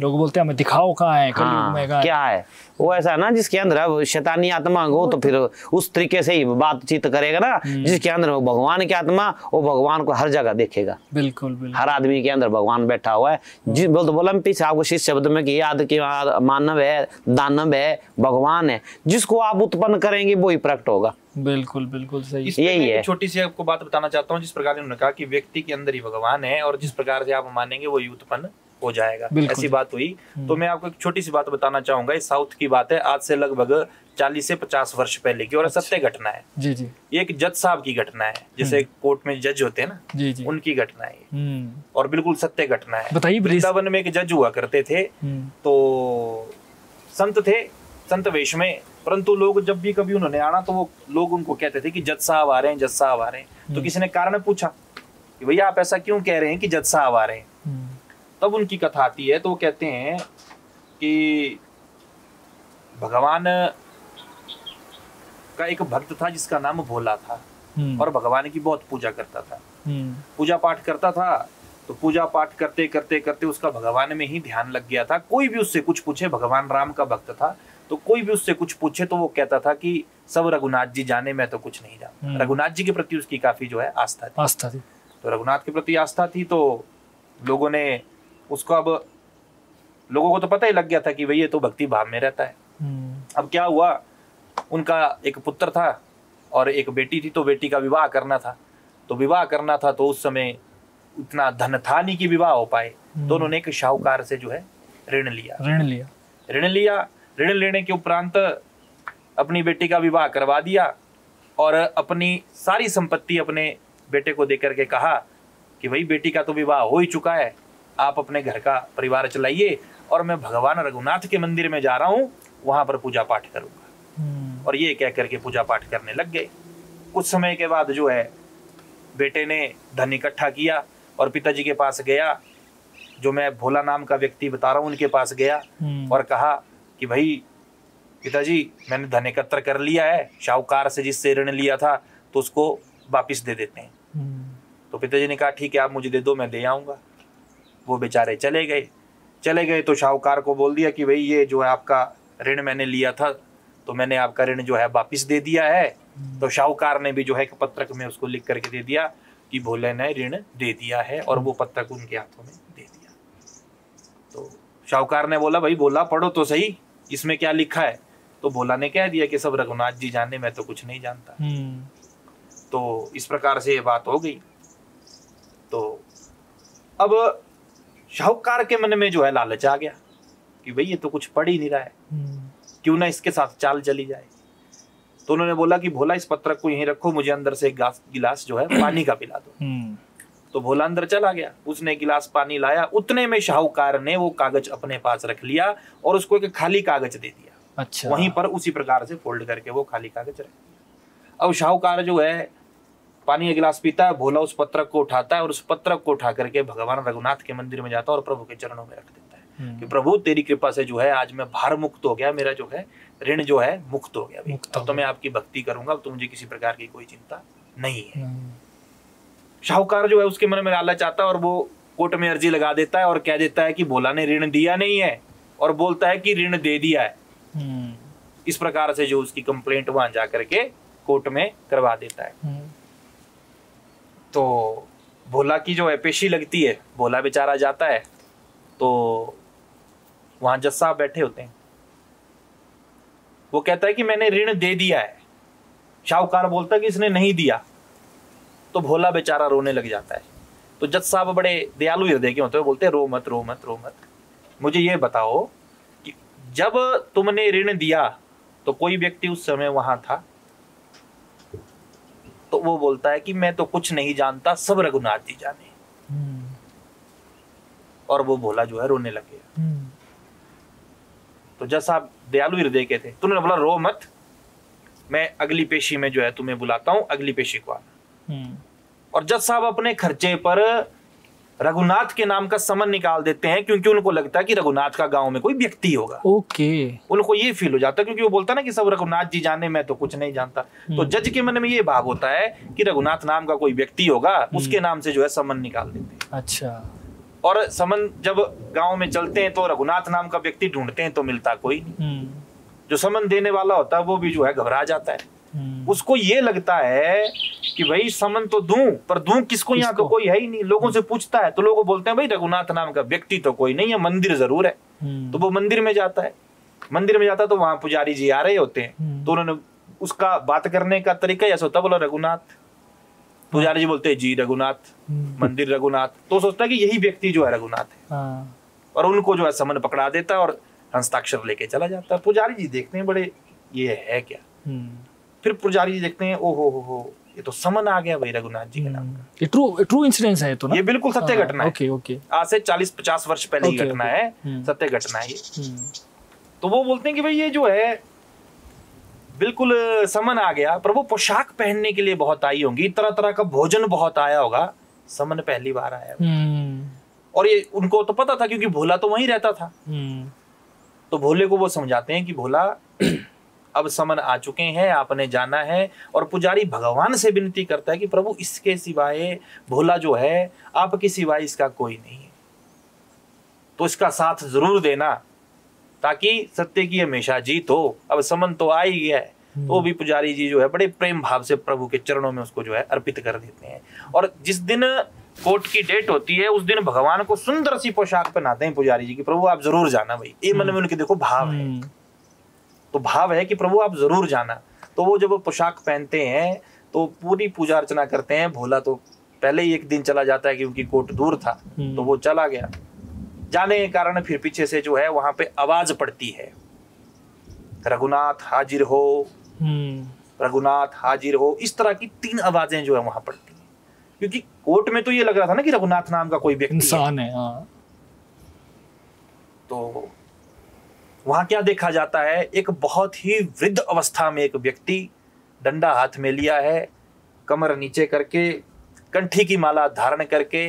लोग बोलते हैं हमें दिखाओ कहाँ है कलयुग हाँ में कहाँ क्या है? वो ऐसा है ना जिसके अंदर अब शैतानी आत्मा हो तो फिर उस तरीके से ही बातचीत करेगा ना हम्म। जिसके अंदर वो भगवान की आत्मा वो भगवान को हर जगह देखेगा। बिल्कुल बिल्कुल। हर आदमी के अंदर भगवान बैठा हुआ है। जिस बोल तो बोला पीछे आपको शिष्य शब्द में कि याद कि मानव है दानव है भगवान है। जिसको आप उत्पन्न करेंगे वो ही प्रकट होगा। बिल्कुल बिल्कुल सही। यही है। छोटी सी आपको बात बताना चाहता हूँ जिस प्रकार इन्होंने कहा कि व्यक्ति के अंदर ही भगवान है और जिस प्रकार से आप मानेंगे वो ही उत्पन्न हो जाएगा। ऐसी बात हुई। तो मैं आपको एक छोटी सी बात बताना चाहूँगा इस साउथ की बात है। आज से लगभग 40 से 50 वर्ष पहले की और अच्छा। सत्य घटना है। जी जी। ये एक जज साहब की घटना है। जैसे कोर्ट में जज होते हैं ना जी जी। उनकी घटना है हम्म। और बिल्कुल सत्य घटना है। बताइए वृंदावन में एक जज हुआ करते थे। हम्म, तो संत थे संत वेश में। परंतु लोग जब भी कभी उन्होंने आना तो वो लोग उनको कहते थे कि जज साहब आ रहे हैं जज साहब आ रहे हैं। तो किसी ने कारण पूछा कि भैया आप ऐसा क्यों कह रहे हैं कि जज साहब आ रहे हैं? हम्म, तब उनकी कथा आती है तो वो कहते हैं कि भगवान का एक भक्त था जिसका नाम भोला था हम्म, और भगवान की बहुत पूजा करता था। हम्म, पूजा पाठ करता था तो पूजा पाठ करते करते करते उसका भगवान में ही ध्यान लग गया था। कोई भी उससे कुछ पूछे भगवान राम का भक्त था तो कोई भी उससे कुछ पूछे तो वो कहता था कि सब रघुनाथ जी जाने मैं तो कुछ नहीं जानता। हम्म। रघुनाथ जी के प्रति उसकी काफ़ी जो है आस्था थी। आस्था थी। तो रघुनाथ के प्रति आस्था थी तो लोगों ने उसको अब लोगों को तो पता ही लग गया था कि भाई ये तो भक्ति भाव में रहता है। हम्म, अब क्या हुआ? उनका एक पुत्र था और एक बेटी थी तो बेटी का विवाह करना था। तो विवाह करना था तो उस समय उतना धन था नहीं कि विवाह हो पाए। तो उन्होंने एक शाहूकार से जो है ऋण लिया। ऋण लिया। ऋण लिया। ऋण लेने के उपरांत अपनी बेटी का विवाह करवा दिया और अपनी सारी संपत्ति अपने बेटे को देकर के कहा कि भाई बेटी का तो विवाह हो ही चुका है। आप अपने घर का परिवार चलाइए और मैं भगवान रघुनाथ के मंदिर में जा रहा हूँ वहाँ पर पूजा पाठ करूँगा। हम्म, और ये कह करके पूजा पाठ करने लग गए। कुछ समय के बाद जो है बेटे ने धन इकट्ठा किया और पिताजी के पास गया। जो मैं भोला नाम का व्यक्ति बता रहा हूँ उनके पास गया हम्म, और कहा कि भाई पिताजी मैंने धन एकत्र कर लिया है शाहूकार से जिससे ऋण लिया था तो उसको वापिस दे देते हैं। हम्म, तो पिताजी ने कहा ठीक है आप मुझे दे दो मैं दे आऊँगा। वो बेचारे चले गए। चले गए तो शाहूकार को बोल दिया कि भाई ये जो है आपका ऋण मैंने लिया था तो मैंने आपका ऋण जो है वापिस दे दिया है। तो शाहूकार ने भी जो है पत्रक में उसको लिख करके दे दिया कि भोले ने ऋण दे दिया है और वो पत्रक उनके हाथों में दे दिया। तो शाहूकार ने बोला भाई बोला पढ़ो तो सही इसमें क्या लिखा है? तो भोला ने कह दिया कि सब रघुनाथ जी जाने मैं तो कुछ नहीं जानता। हम्म, तो इस प्रकार से ये बात हो गई। तो अब शाहूकार के मन में जो है लालच आ गया कि भाई ये तो कुछ पढ़ ही नहीं रहा है। क्यों ना इसके साथ चाल चली जाए? तो उन्होंने बोला कि भोला इस पत्रक को यहीं रखो मुझे अंदर से एक गिलास गिलास जो है पानी का पिला दो। हम्म, तो भोला अंदर चला गया उसने गिलास पानी लाया उतने में शाहूकार ने वो कागज़ अपने पास रख लिया और उसको एक खाली कागज़ दे दिया। अच्छा। वहीं पर उसी प्रकार से फोल्ड करके वो खाली कागज़ रख दिया। अब शाहूकार जो है पानी का गिलास पीता है भोला उस पत्रक को उठाता है और उस पत्रक को उठा करके भगवान रघुनाथ के मंदिर में जाता है और प्रभु के चरणों में रख देता है। हम्म, कि प्रभु तेरी कृपा से जो है आज मैं भार मुक्त हो गया मेरा जो है ऋण जो है मुक्त हो गया मुक्त अब तो मैं आपकी भक्ति करूँगा अब तो मुझे किसी प्रकार की कोई चिंता नहीं है। हम्म, शाहूकार जो है उसके मन में लालच आता है और वो कोर्ट में अर्जी लगा देता है और कह देता है कि भोला ने ऋण दिया नहीं है और बोलता है कि ऋण दे दिया है। हम्म, इस प्रकार से जो उसकी कंप्लेंट वहाँ जा करके कोर्ट में करवा देता है। तो भोला की जो है पेशी लगती है, भोला बेचारा जाता है तो वहाँ जज साहब बैठे होते हैं। वो कहता है कि मैंने ऋण दे दिया है। शाहूकार बोलता है कि इसने नहीं दिया। तो भोला बेचारा रोने लग जाता है। तो जज साहब बड़े दयालु हृदय के होते हैं बोलते हैं, रो मत रो मत रो मत। मुझे ये बताओ कि जब तुमने ऋण दिया तो कोई व्यक्ति उस समय वहाँ था? तो वो बोलता है कि मैं तो कुछ नहीं जानता सब रघुनाथ जी जाने। हम्म, और वो भोला जो है रोने लग गया। हम्म, तो जैसा आप दयालु हृदय के थे तुमने बोला रो मत मैं अगली पेशी में जो है तुम्हें बुलाता हूँ अगली पेशी को आना। हम्म, और जज साहब अपने खर्चे पर रघुनाथ के नाम का समन निकाल देते हैं क्योंकि उनको लगता है कि रघुनाथ का गाँव में कोई व्यक्ति होगा। ओके। उनको ये फील हो जाता है क्योंकि वो बोलता है ना कि सब रघुनाथ जी जाने मैं तो कुछ नहीं जानता। तो जज के मन में ये भाव होता है कि रघुनाथ नाम का कोई व्यक्ति होगा उसके नाम से जो है समन निकाल देते हैं। अच्छा। और समन जब गाँव में चलते हैं तो रघुनाथ नाम का व्यक्ति ढूंढते हैं तो मिलता कोई नहीं। हम्म, जो समन देने वाला होता है वो भी जो है घबरा जाता है। हम्म, उसको ये लगता है कि भाई समन तो दूँ पर दूँ किसको? यहाँ तो कोई है ही नहीं। लोगों से पूछता है तो लोग बोलते हैं भाई रघुनाथ नाम का व्यक्ति तो कोई नहीं है मंदिर ज़रूर है। हम्म, तो वो मंदिर में जाता है। मंदिर में जाता है तो वहाँ पुजारी जी आ रहे होते हैं। हम्म। तो उन्होंने उसका बात करने का तरीका ऐसा होता बोला रघुनाथ। पुजारी जी बोलते हैं जी रघुनाथ हम्म, मंदिर रघुनाथ। तो सोचता है कि यही व्यक्ति जो है रघुनाथ है। हाँ, और उनको जो है समन पकड़ा देता है और हस्ताक्षर लेके चला जाता है। पुजारी जी देखते हैं बड़े ये है क्या? हम्म, फिर पुजारी जी देखते हैं ओ हो हो हो ये तो समन आ गया भाई रघुनाथ जी के नाम का ये ट्रू ट्रू इंसिडेंस है तो ना? ये बिल्कुल सत्य हाँ, घटना है। ओके ओके आज से 40-50 वर्ष पहले की घटना है हम्म। सत्य घटना है ये। हम्म, तो वो बोलते हैं कि भाई ये जो है बिल्कुल समन आ गया पर वो पोशाक पहनने के लिए बहुत आई होंगी तरह तरह का भोजन बहुत आया होगा समन पहली बार आया हम्म, और ये उनको तो पता था क्योंकि भोला तो वहीं रहता था। हम्म, तो भोले को वो समझाते हैं कि भोला अब समन आ चुके हैं आपने जाना है और पुजारी भगवान से विनती करता है कि प्रभु इसके सिवाय भोला जो है आपके सिवाय इसका कोई नहीं है। तो इसका साथ ज़रूर देना ताकि सत्य की हमेशा जीत हो। अब समन तो आ ही गया है तो भी पुजारी जी जो है बड़े प्रेम भाव से प्रभु के चरणों में उसको जो है अर्पित कर देते हैं। और जिस दिन कोर्ट की डेट होती है उस दिन भगवान को सुंदर सी पोशाक पहनाते हैं पुजारी जी की प्रभु आप ज़रूर जाना भाई। ये मन में उनके देखो भाव है। हम्म, तो भाव है कि प्रभु आप ज़रूर जाना। तो वो जब वो पोशाक पहनते हैं तो पूरी पूजा अर्चना करते हैं भोला तो पहले ही एक दिन चला जाता है क्योंकि कोर्ट दूर था हम्म। तो वो चला गया। जाने के कारण फिर पीछे से जो है वहाँ पे आवाज़ पड़ती है। रघुनाथ हाजिर हो। हम्म। रघुनाथ हाजिर हो। इस तरह की तीन आवाज़ें जो है वहाँ पड़ती हैं। क्योंकि कोर्ट में तो ये लग रहा था ना कि रघुनाथ नाम का कोई व्यक्ति है। है हाँ। तो वहाँ क्या देखा जाता है? एक बहुत ही वृद्ध अवस्था में एक व्यक्ति डंडा हाथ में लिया है कमर नीचे करके कंठी की माला धारण करके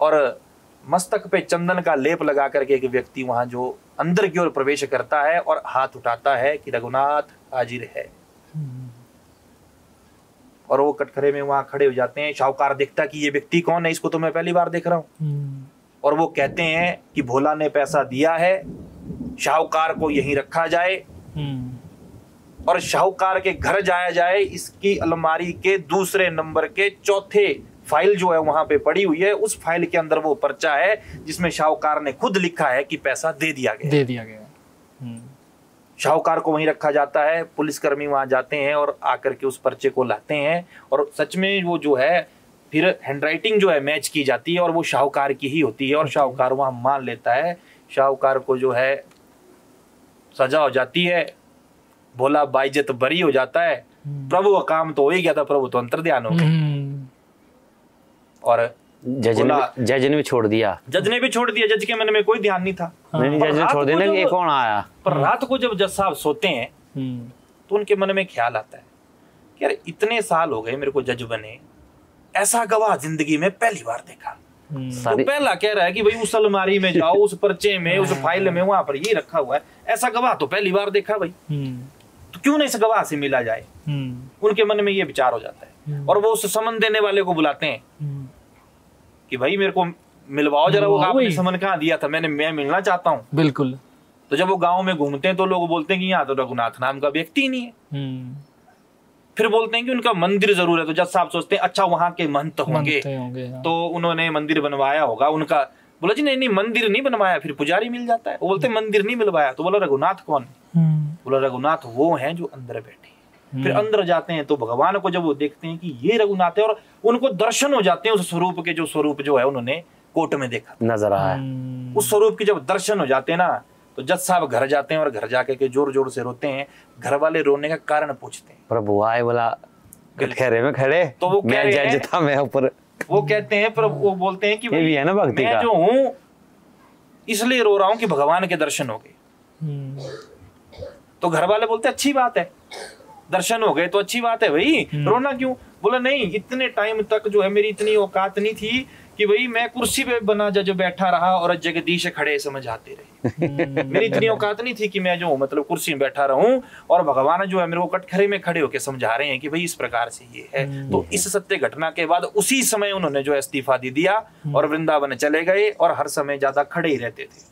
और मस्तक पे चंदन का लेप लगा करके एक व्यक्ति वहाँ जो अंदर की ओर प्रवेश करता है और हाथ उठाता है कि रघुनाथ हाजिर है। हम्म, और वो कटखरे में वहाँ खड़े हो जाते हैं शाहूकार देखता कि ये व्यक्ति कौन है? इसको तो मैं पहली बार देख रहा हूँ। हम्म, और वो कहते हैं कि भोला ने पैसा दिया है शाहूकार को यहीं रखा जाए हम्म, और शाहूकार के घर जाया जाए इसकी अलमारी के दूसरे नंबर के चौथे फ़ाइल जो है वहाँ पे पड़ी हुई है उस फ़ाइल के अंदर वो पर्चा है जिसमें शाहूकार ने खुद लिखा है कि पैसा दे दिया गया। दे दिया गया। हम्म, शाहूकार को वहीं रखा जाता है पुलिसकर्मी वहाँ जाते हैं और आकर के उस पर्चे को लाते हैं और सच में वो जो है फिर हैंडराइटिंग जो है मैच की जाती है और वो शाहूकार की ही होती है और शाहूकार वहाँ मान लेता है। शाहूकार को जो है सजा हो जाती है। भोला बाइजत बरी हो जाता है। हम्म, प्रभु का काम तो हो ही गया था प्रभु तो अंतर ध्यान हो गए हम्म, और जज ने जज ने भी छोड़ दिया। जज ने भी छोड़ दिया जज के मन में कोई ध्यान नहीं था। नहीं नहीं, जज ने छोड़ दिया ये कौन आया? पर रात को जब जज साहब सोते हैं हम्म, तो उनके मन में ख्याल आता है कि यार इतने साल हो गए मेरे को जज बने ऐसा गवाह ज़िंदगी में पहली बार देखा। हम्म, तो पहला कह रहा है कि भाई उस अलमारी में जाओ उस पर्चे में उस फ़ाइल में वहाँ पर ये रखा हुआ है। ऐसा गवाह तो पहली बार देखा भाई। हम्म, तो क्यों नहीं इस गवाह से मिला जाए? हम्म, उनके मन में ये विचार हो जाता है। और वो उस समन देने वाले को बुलाते हैं कि भाई मेरे को मिलवाओ जरा वो आपने समन कहाँ दिया था? मैंने मैं मिलना चाहता हूँ। बिल्कुल। तो जब वो गाँव में घूमते हैं तो लोग बोलते हैं कि यहाँ तो रघुनाथ नाम का व्यक्ति ही नहीं है। फिर बोलते हैं कि उनका मंदिर ज़रूर है तो जज साहब सोचते हैं अच्छा वहाँ के महंत होंगे। हाँ। तो उन्होंने मंदिर बनवाया होगा उनका बोला जी नहीं नहीं मंदिर नहीं बनवाया फिर पुजारी मिल जाता है। वो बोलते मंदिर नहीं मिलवाया। तो बोला रघुनाथ कौन? है हम्म, बोला रघुनाथ वो है जो अंदर बैठे फिर हम्म। अंदर जाते हैं तो भगवान को जब वो देखते हैं कि ये रघुनाथ है और उनको दर्शन हो जाते हैं उस स्वरूप के जो स्वरूप जो है उन्होंने कोट में देखा। नज़र आया। हम्म, उस स्वरूप के जब दर्शन हो जाते हैं ना तो जज साहब घर जाते हैं और घर जाके के ज़ोर ज़ोर से रोते हैं घर वाले रोने का कारण पूछते हैं। प्रभु आए बोला कटघरे में खड़े। तो वो मैं जज था मैं ऊपर। वो कहते हैं पर वो बोलते हैं कि ये भी है ना भक्ति मैं का। जो हूँ इसलिए रो रहा हूँ कि भगवान के दर्शन हो गए। हम्म, तो घर वाले बोलते अच्छी बात है। दर्शन हो गए तो अच्छी बात है भाई। रोना क्यों? बोला नहीं इतने टाइम तक जो है मेरी इतनी औकात नहीं थी कि भाई मैं कुर्सी पे बना जा जो बैठा रहा और जगदीश खड़े समझ आते रहे। हम्म, मेरी इतनी औकात नहीं थी कि मैं जो मतलब कुर्सी में बैठा रहूँ और भगवान जो है मेरे को कटखरे में खड़े होकर समझा रहे हैं कि भाई इस प्रकार से ये है। तो इस सत्य घटना के बाद उसी समय उन्होंने जो इस्तीफा दे दिया और वृंदावन चले गए और हर समय ज़्यादा खड़े ही रहते थे।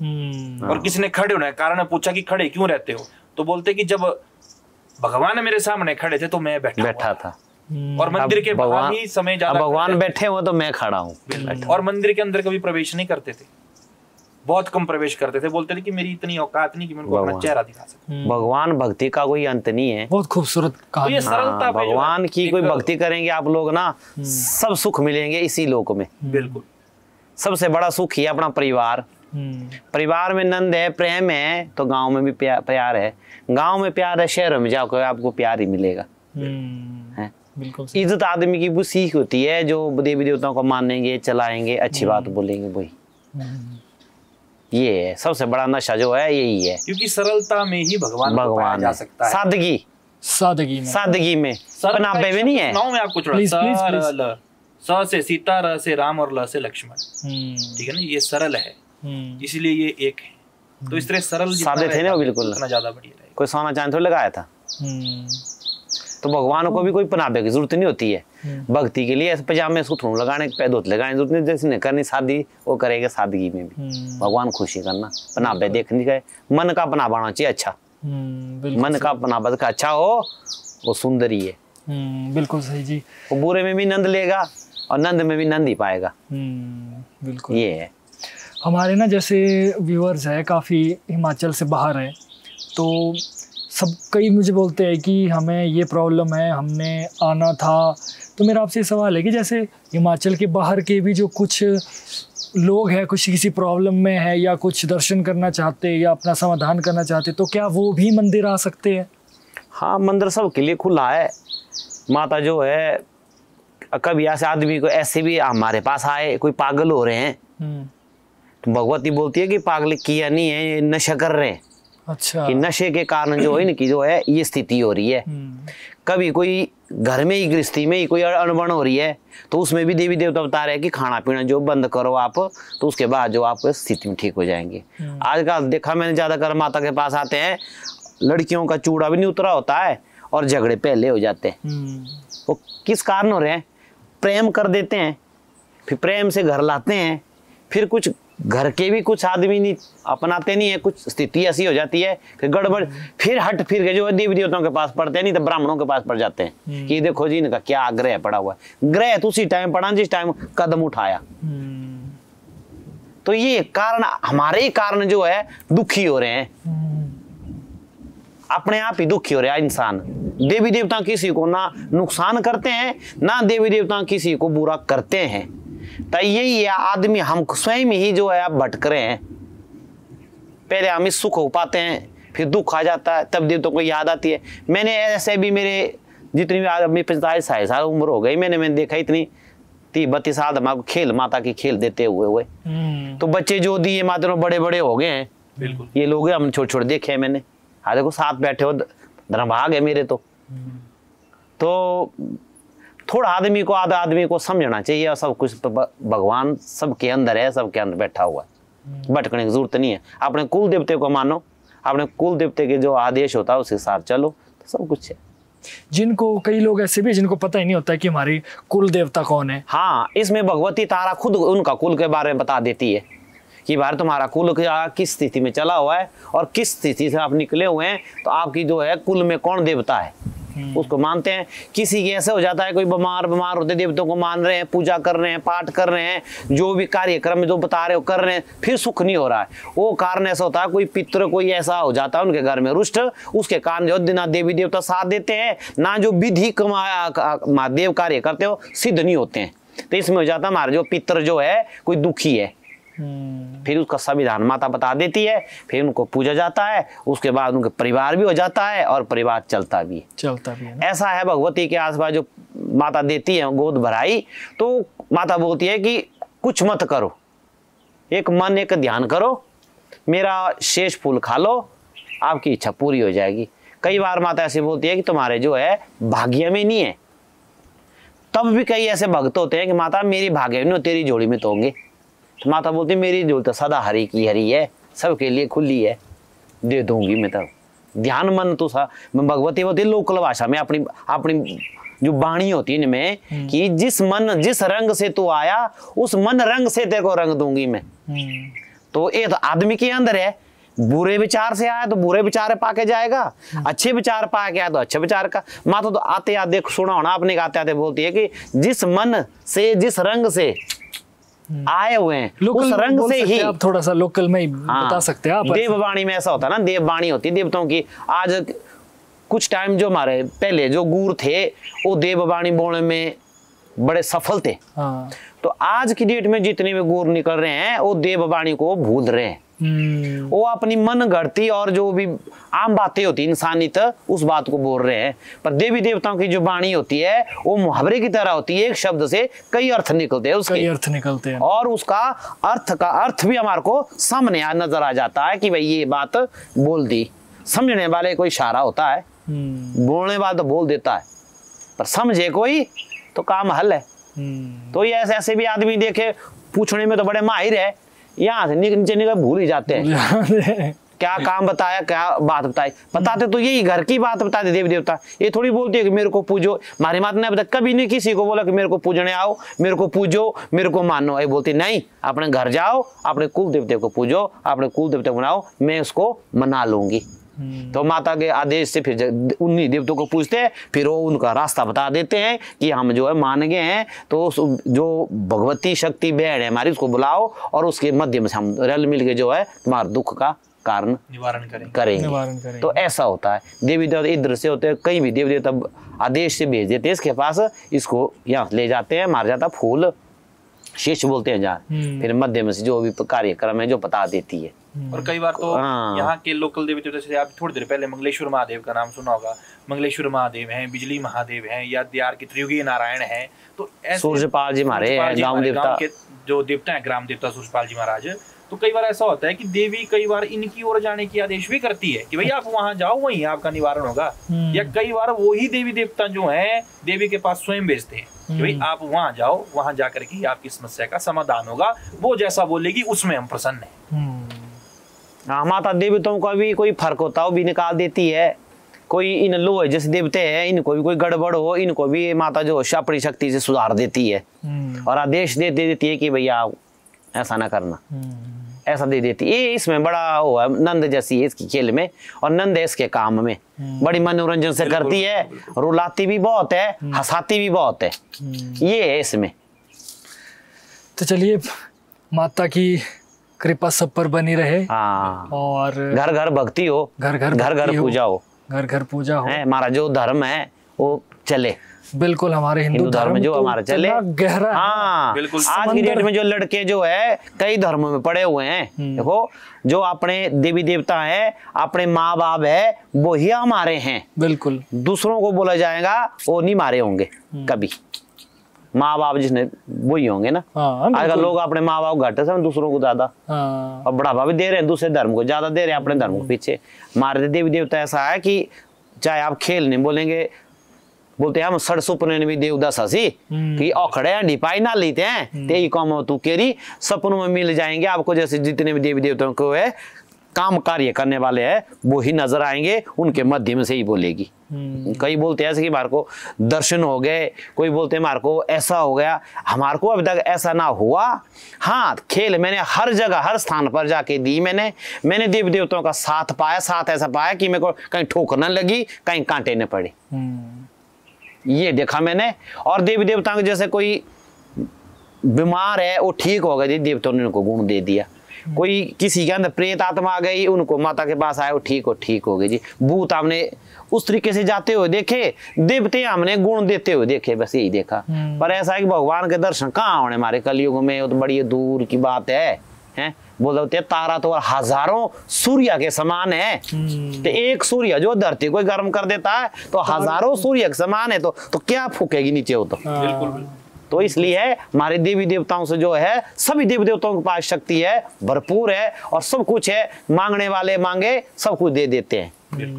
हम्म, और किसी ने खड़े होने कारण पूछा कि खड़े क्यों रहते हो? तो बोलते कि जब भगवान मेरे सामने खड़े थे तो मैं बैठा बैठा था। हम्म, और मंदिर के बाहर भगवान ही समय ज़्यादा भगवान बैठे हुए तो मैं खड़ा हूँ। और मंदिर के अंदर कभी प्रवेश नहीं करते थे। बहुत कम प्रवेश करते थे। बोलते थे कि मेरी इतनी औकात नहीं कि मेरे को अपना भगवान। चेहरा दिखा सके। हम्म, भगवान भक्ति का कोई अंत नहीं है। बहुत खूबसूरत तो ये सरलता हाँ, भगवान की कोई भक्ति करेंगे आप लोग ना सब सुख मिलेंगे इसी लोक में। बिल्कुल। सबसे बड़ा सुख ही अपना परिवार। हम्म, परिवार में नंद है प्रेम है तो गाँव में भी प्या, प्यार है। गाँव में प्यार है शहरों में जाओ आपको प्यार ही मिलेगा। हम्म, है? बिल्कुल इज़्ज़त आदमी की वो सीख होती है जो देवी देवताओं को मानेंगे चलाएँगे अच्छी बात बोलेंगे वही। हम्म, ये है सबसे बड़ा नशा जो है यही है। क्योंकि सरलता में ही भगवान भगवान जा है। सकता है। सादगी। सादगी में। सादगी में। का में नहीं है। सुनाऊं मैं आपको स से सीता र से राम और ल से लक्ष्मण। हम्म, ठीक है ना? ये सरल है। हम्म, इसलिए ये एक है। तो इस तरह सरल सादे थे ना बिल्कुल। ज़्यादा बढ़िया कोई सोना चांदी थोड़ी लगाया था? हम्म, तो भगवान को भी कोई पनापे की ज़रूरत नहीं होती है। हम्म। भक्ति के लिए ऐसे पजामे सुथरू लगाने पैदोत लगाने की ज़रूरत नहीं जैसे नहीं करनी शादी वो करेगा सादगी में भी। हम्म, भगवान खुशी करना पनापे देखने का मन का पना होना चाहिए अच्छा। हम्म, मन का पनापा का अच्छा हो वो सुंदर ही। है बिल्कुल सही जी। वो बुरे में भी नंद लेगा और नंद में भी नंद ही पाएगा। बिल्कुल। ये है। हमारे ना जैसे व्यूअर्स है काफ़ी हिमाचल से बाहर है तो सब कई मुझे बोलते हैं कि हमें ये प्रॉब्लम है हमने आना था। तो मेरा आपसे सवाल है कि जैसे हिमाचल के बाहर के भी जो कुछ लोग हैं कुछ किसी प्रॉब्लम में है या कुछ दर्शन करना चाहते हैं या अपना समाधान करना चाहते तो क्या वो भी मंदिर आ सकते हैं? हाँ मंदिर सबके लिए खुला है। माता जो है कभी ऐसे आदमी को ऐसे भी हमारे पास आए कोई पागल हो रहे हैं। हम्म, तो भगवती बोलती है कि पागल किया नहीं है ये नशा कर रहे हैं। अच्छा। कि नशे के कारण जो है इनकी जो है ये स्थिति हो रही है। हम्म, कभी कोई घर में ही गृहस्थी में ही कोई अनबन हो रही है तो उसमें भी देवी देवता बता रहे हैं कि खाना पीना जो बंद करो आप तो उसके बाद जो आपको स्थिति में ठीक हो जाएँगे। हम्म। आजकल देखा मैंने ज़्यादातर माता के पास आते हैं लड़कियों का चूड़ा भी नहीं उतरा होता है और झगड़े पहले हो जाते हैं। हम्म, वो किस कारण हो रहे हैं? प्रेम कर देते हैं फिर प्रेम से घर लाते हैं फिर कुछ घर के भी कुछ आदमी नहीं अपनाते नहीं है कुछ स्थिति ऐसी हो जाती है कि गड़बड़ फिर हट फिर के जो है देवी देवताओं के पास पड़ते नहीं तो ब्राह्मणों के पास पड़ जाते हैं। कि देखो जी इनका क्या ग्रह पड़ा हुआ है। ग्रह तो उसी टाइम पड़ा जिस टाइम कदम उठाया। हम्म, तो ये कारण हमारे ही कारण जो है दुखी हो रहे हैं। हम्म, अपने आप ही दुखी हो रहा है इंसान। देवी देवता किसी को ना नुकसान करते हैं ना देवी देवता किसी को बुरा करते हैं। तो यही है आदमी हम स्वयं ही जो है अब भटक रहे हैं। पहले हम इस सुख हो पाते हैं फिर दुख आ जाता है तब देवताओं को याद आती है। मैंने ऐसे भी मेरे जितनी भी आदमी पैंतालीस साठ साल उम्र हो गई मैंने मैंने देखा इतनी तीस बत्तीस साल हमारे को खेल माता की खेल देते हुए हुए। हम्म, तो बच्चे जो दिए माता बड़े बड़े हो गए हैं। बिल्कुल। ये लोग हम छोटे छोटे देखे हैं मैंने। हाँ देखो साथ बैठे हो धर्मभाग है मेरे तो। तो थोड़ा आदमी को आधा आदमी को समझना चाहिए और सब कुछ तो भगवान सबके अंदर है सबके अंदर बैठा हुआ है। भटकने की ज़रूरत नहीं है। अपने कुल देवते को मानो। अपने कुल देवते के जो आदेश होता है उसके साथ चलो। तो सब कुछ है। जिनको कई लोग ऐसे भी जिनको पता ही नहीं होता है कि हमारी कुल देवता कौन है। हाँ इसमें भगवती तारा खुद उनका कुल के बारे में बता देती है कि भाई तुम्हारा कुल किस स्थिति में चला हुआ है और किस स्थिति से आप निकले हुए हैं। तो आपकी जो है कुल में कौन देवता है? उसको मानते हैं। किसी के ऐसे हो जाता है कोई बीमार बीमार होते देवताओं को मान रहे हैं पूजा कर रहे हैं पाठ कर रहे हैं जो भी कार्यक्रम जो बता रहे हो कर रहे हैं फिर सुख नहीं हो रहा है। वो कारण ऐसा होता है कोई पित्र कोई ऐसा हो जाता है उनके घर में रुष्ट उसके कारण जो ना देवी देवता साथ देते हैं ना जो विधि महादेव कार्य करते हो सिद्ध नहीं होते हैं। तो इसमें हो जाता है हमारा जो पितृ जो है कोई दुखी है। हम्म, फिर उसका संविधान माता बता देती है फिर उनको पूजा जाता है उसके बाद उनके परिवार भी हो जाता है और परिवार चलता भी है। चलता भी है ऐसा है भगवती के आसपास जो माता देती है गोद भराई तो माता बोलती है कि कुछ मत करो। एक मन एक ध्यान करो मेरा शेष फूल खा लो आपकी इच्छा पूरी हो जाएगी। कई बार माता ऐसी बोलती है कि तुम्हारे जो है भाग्य में नहीं है। तब भी कई ऐसे भक्त होते हैं कि माता मेरी भाग्य में नहीं हो, तेरी जोड़ी में तो होंगे। तो माता बोलती मेरी जोड़ी तो सदा हरी की हरी है सबके लिए खुली है। दे दूँगी मैं तब ध्यान मन तो सा। मैं भगवती बोलती है लोकल भाषा में अपनी अपनी जो बाणी होती है इनमें कि जिस मन जिस रंग से तू आया उस मन रंग से तेरे को रंग दूँगी मैं। हम्म, तो ये तो आदमी के अंदर है। बुरे विचार से आया तो बुरे विचार पाके जाएगा। अच्छे विचार पाके आया तो अच्छे विचार का। माता तो आते आते सुना होना आपने आते आते बोलती है कि जिस मन से जिस रंग से आए हुए हैं। लोकल उस रंग से ही। आप थोड़ा सा लोकल में ही हाँ, बता सकते हैं आप देववाणी में ऐसा होता है ना देववाणी होती है देवताओं की। आज कुछ टाइम जो हमारे पहले जो गुर थे वो देववाणी बोलने में बड़े सफल थे। हाँ। तो आज की डेट में जितने भी गुर निकल रहे हैं वो देववाणी को भूल रहे हैं। हम्म, वो अपनी मन गढ़ती और जो भी आम बातें होती हैं इंसानियत उस बात को बोल रहे हैं। पर देवी देवताओं की जो वाणी होती है वो मुहावरे की तरह होती है एक शब्द से कई अर्थ निकलते हैं कई उसके अर्थ निकलते हैं। और उसका अर्थ का अर्थ भी हमारे को सामने आ नज़र आ जाता है कि भाई ये बात बोल दी। समझने वाले कोई इशारा होता है हम्म, बोलने वाला तो बोल देता है पर समझे कोई तो काम हल है। हम्म, तो ये ऐसे ऐसे भी आदमी देखे पूछने में तो बड़े माहिर है यहाँ से नीचे नीचे निकल भूल ही जाते हैं। क्या काम बताया क्या बात बताई? बताते तो यही घर की बात बताते देवी देवता ये थोड़ी बोलती है कि मेरे को पूजो। हमारी माता ने अब तक कभी नहीं किसी को बोला कि मेरे को पूजने आओ मेरे को पूजो मेरे को मानो। ये बोलती नहीं अपने घर जाओ अपने कुल देवते को पूजो अपने कुल देवते बनाओ मैं उसको मना लूँगी। तो माता के आदेश से फिर उन्हीं देवतों को पूछते हैं फिर वो उनका रास्ता बता देते हैं कि हम जो है मान गए हैं तो जो भगवती शक्ति बहन है हमारी उसको बुलाओ और उसके माध्यम से हम रल मिल के जो है तुम्हारे दुख का कारण निवारण करें करेंगे। करेंगे। तो ऐसा होता है। देवी देवता इधर से होते हैं कहीं भी देवी देवता आदेश से भेज देते हैं इसके पास इसको यहाँ ले जाते हैं मार जाता फूल शिष्य बोलते हैं जहाँ। हम्म। फिर मध्यम से जो भी कार्यक्रम है जो बता देती है। और कई बार तो हाँ। यहाँ के लोकल देवी देवता जैसे आप थोड़ी देर पहले मंगलेश्वर महादेव का नाम सुना होगा मंगलेश्वर महादेव हैं बिजली महादेव हैं या दियार के त्रियुगी नारायण हैं तो सूर्यपाल जी हमारे सूर्यपाल गाँव देवता। के जो देवता हैं ग्राम देवता सूर्यपाल जी महाराज तो कई बार ऐसा होता है कि देवी कई बार इनकी ओर जाने की आदेश भी करती है कि भाई आप वहाँ जाओ वहीं आपका निवारण होगा हम्म। या कई बार वही देवी देवता जो है देवी के पास स्वयं भेजते हैं कि भाई हम्म। आप वहाँ जाओ वहाँ जाकर के आपकी समस्या का समाधान होगा वो जैसा बोलेगी उसमें हम प्रसन्न हम्म, हाँ माता देवताओं का भी कोई फ़र्क होता है वो भी निकाल देती है। कोई इन लोहे जैसे देवते हैं इनको भी कोई गड़बड़ हो इनको भी माता जो है अपनी शक्ति से सुधार देती है। हम्म, और आदेश दे दे देती है कि भैया ऐसा ना करना। हम्म, ऐसा दे देती है। ये इसमें बड़ा वो है नंद जैसी है इसकी खेल में और नंद है इसके काम में। बड़ी मनोरंजन से करती है। रुलाती भी बहुत है हंसाती भी बहुत है। हम्म। ये है इसमें। तो चलिए माता की कृपा सब पर बनी रहे। हाँ। और घर घर भक्ति हो। घर घर घर घर पूजा हो। घर घर पूजा हो। है हमारा जो धर्म है वो चले। बिल्कुल हमारे हिंदू, हिंदू धर्म जो तो हमारा चले। गहरा हाँ। बिल्कुल। आज की डेट में जो लड़के जो है कई धर्मों में पड़े हुए हैं। हम्म। देखो जो अपने देवी देवता है अपने माँ बाप है वो ही हमारे हैं। बिल्कुल। दूसरों को बोला जाएगा वो नहीं मारे होंगे हम्म। कभी। माँ बाप जिसने वो ही होंगे ना। हाँ आजकल लोग अपने माँ बाप घट से दूसरों को ज़्यादा। हाँ। और बढ़ावा भी दे रहे हैं दूसरे धर्म को ज़्यादा दे रहे हैं अपने धर्म को पीछे। हमारे देवी देवता ऐसा है कि चाहे आप खेल नहीं बोलेंगे बोलते हैं हम सड़ सुपने भी देवदास हसी हम्म। कि औखड़े हैं डिपाई ना लेते हैं। ते ही काम तू केरी सपनों में मिल जाएँगे आपको जैसे जितने भी देवी देवताओं को है काम कार्य करने वाले हैं वो ही नज़र आएँगे उनके माध्यम से ही बोलेगी। हम्म, कई बोलते हैं ऐसे कि हमारे को दर्शन हो गए कोई बोलते हैं हमारे को ऐसा हो गया हमारे को अभी तक ऐसा ना हुआ। हाँ खेल मैंने हर जगह हर स्थान पर जाके दी मैंने। मैंने देवी देवताओं का साथ पाया साथ ऐसा पाया कि मेरे को कहीं ठोकर न लगी कहीं कांटे न पड़े। हम्म, ये देखा मैंने। और देवी देवताओं के जैसे कोई बीमार है वो ठीक हो जी देवताओं ने उनको गुण दे दिया। कोई किसी के अंदर प्रेत आत्मा आ गई उनको माता के पास आए वो ठीक हो ठीक हो गई जी। भूत हमने उस तरीके से जाते हुए देखे देवते हमने गुण देते हुए देखे बस यही देखा। हम्म। पर ऐसा है कि भगवान के दर्शन कहाँ होने हमारे कलयुग में वो तो बड़ी दूर की बात है हैं? बोल होते तारा तो हज़ारों सूर्य के समान है। हम्म, तो एक सूर्य जो धरती को गर्म कर देता है तो हज़ारों सूर्य के समान है तो तो क्या फूकेगी नीचे वो तो? हाँ, बिल्कुल। तो इसलिए हमारे देवी देवताओं से जो है सभी देवी देवताओं के पास शक्ति है भरपूर है और सब कुछ है मांगने वाले मांगे सब कुछ दे देते हैं।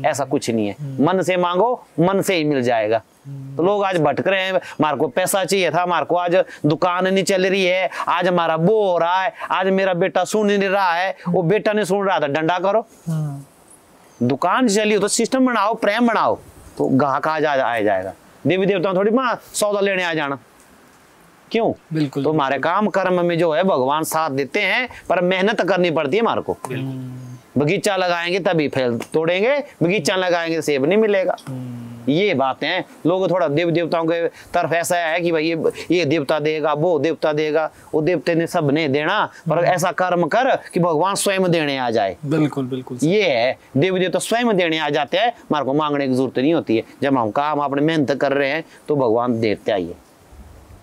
ऐसा कुछ नहीं है। मन से मांगो मन से ही मिल जाएगा। तो लोग आज भटक रहे हैं हमारे को पैसा चाहिए था हमारे को आज दुकान नहीं चल रही है आज हमारा बो हो रहा है आज मेरा बेटा सुन नहीं रहा है वो बेटा नहीं सुन रहा था डंडा करो। हम्म, दुकान चली तो सिस्टम बनाओ प्रेम बनाओ तो ग्राहक आज आ जाएगा। देवी देवताओं थोड़ी माँ सौदा लेने आ जाना। क्यों? बिल्कुल तो हमारे काम कर्म में जो है भगवान साथ देते हैं पर मेहनत करनी पड़ती है हमारे को। हम्म, बगीचा लगाएँगे तभी फल तोड़ेंगे बगीचा लगाएँगे सेब नहीं मिलेगा। हम्म, ये बातें हैं। लोग थोड़ा देव देवताओं के तरफ़ ऐसा है कि भाई ये ये देवता देगा वो देवता देगा वो देवते ने सब नहीं देना पर ऐसा कर्म कर कि भगवान स्वयं देने आ जाए। बिल्कुल बिल्कुल ये है। देव देवता स्वयं देने आ जाते हैं हमारे को मांगने की ज़रूरत नहीं होती है। जब हम काम अपने मेहनत कर रहे हैं तो भगवान देते आइए।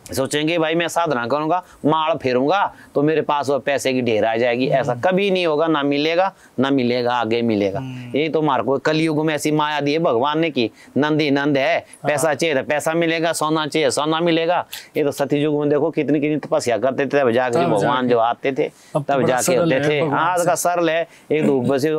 सोचेंगे भाई मैं साधना करूँगा माल फेरूँगा तो मेरे पास वो पैसे की ढेर आ जाएगी। ऐसा कभी नहीं होगा ना मिलेगा ना मिलेगा आगे मिलेगा। ये तो मार को कलयुग में ऐसी माया दी है भगवान ने की नंद ही नंद है पैसा चाहिए तो पैसा मिलेगा सोना चाहिए सोना मिलेगा। ये तो सतयुग में देखो कितनी कितनी तपस्या करते थे तब जाके भगवान। जो आते थे तो तब जाके होते थे। हाँ का सरल है। एक धूप बसे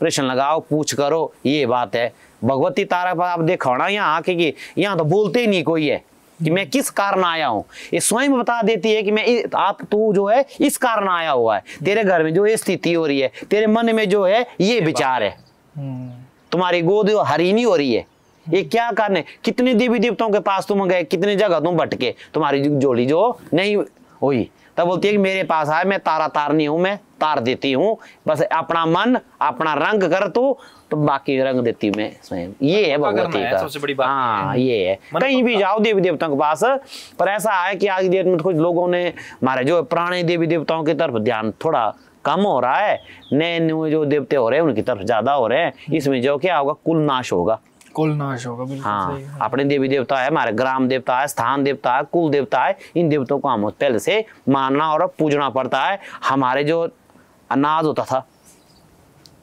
प्रश्न लगाओ पूछ करो ये बात है। भगवती तारा पर आप देखो ना यहाँ आके कि यहाँ तो बोलते ही नहीं कोई है। कि मैं किस कारण आया हूँ? ये स्वयं बता देती है कि मैं आप तू जो है इस कारण आया हुआ है। तेरे घर में जो ये स्थिति हो रही है तेरे मन में जो है ये विचार है। हम्म, तुम्हारी गोद जो हरी नहीं हो रही है। ये क्या कारण है? कितने देवी देवताओं के पास तुम गए कितने जगह तुम भटके तुम्हारी जोड़ी जो नहीं हुई। तब बोलती है कि मेरे पास आए मैं तारा तारनी हूँ मैं तार देती हूँ। बस अपना मन अपना रंग कर तू तो बाकी रंग देती मैं स्वयं ये है भगवती का। सबसे बड़ी बात। हाँ ये है। मन कहीं भी जाओ देवी देवताओं के पास पर ऐसा है कि आज की डेट में कुछ लोगों ने हमारे जो पुराने देवी देवताओं की तरफ़ ध्यान थोड़ा कम हो रहा है नए नए जो देवते हो रहे हैं उनकी तरफ़ ज़्यादा हो रहे हैं इसमें जो क्या होगा कुल नाश होगा। कुल नाश होगा बिल्कुल हाँ सही है। अपने देवी देवता है हमारे ग्राम देवता है स्थान देवता है कुल देवता है इन देवताओं को हम पहले से मानना और पूजना पड़ता है। हमारे जो अनाज होता था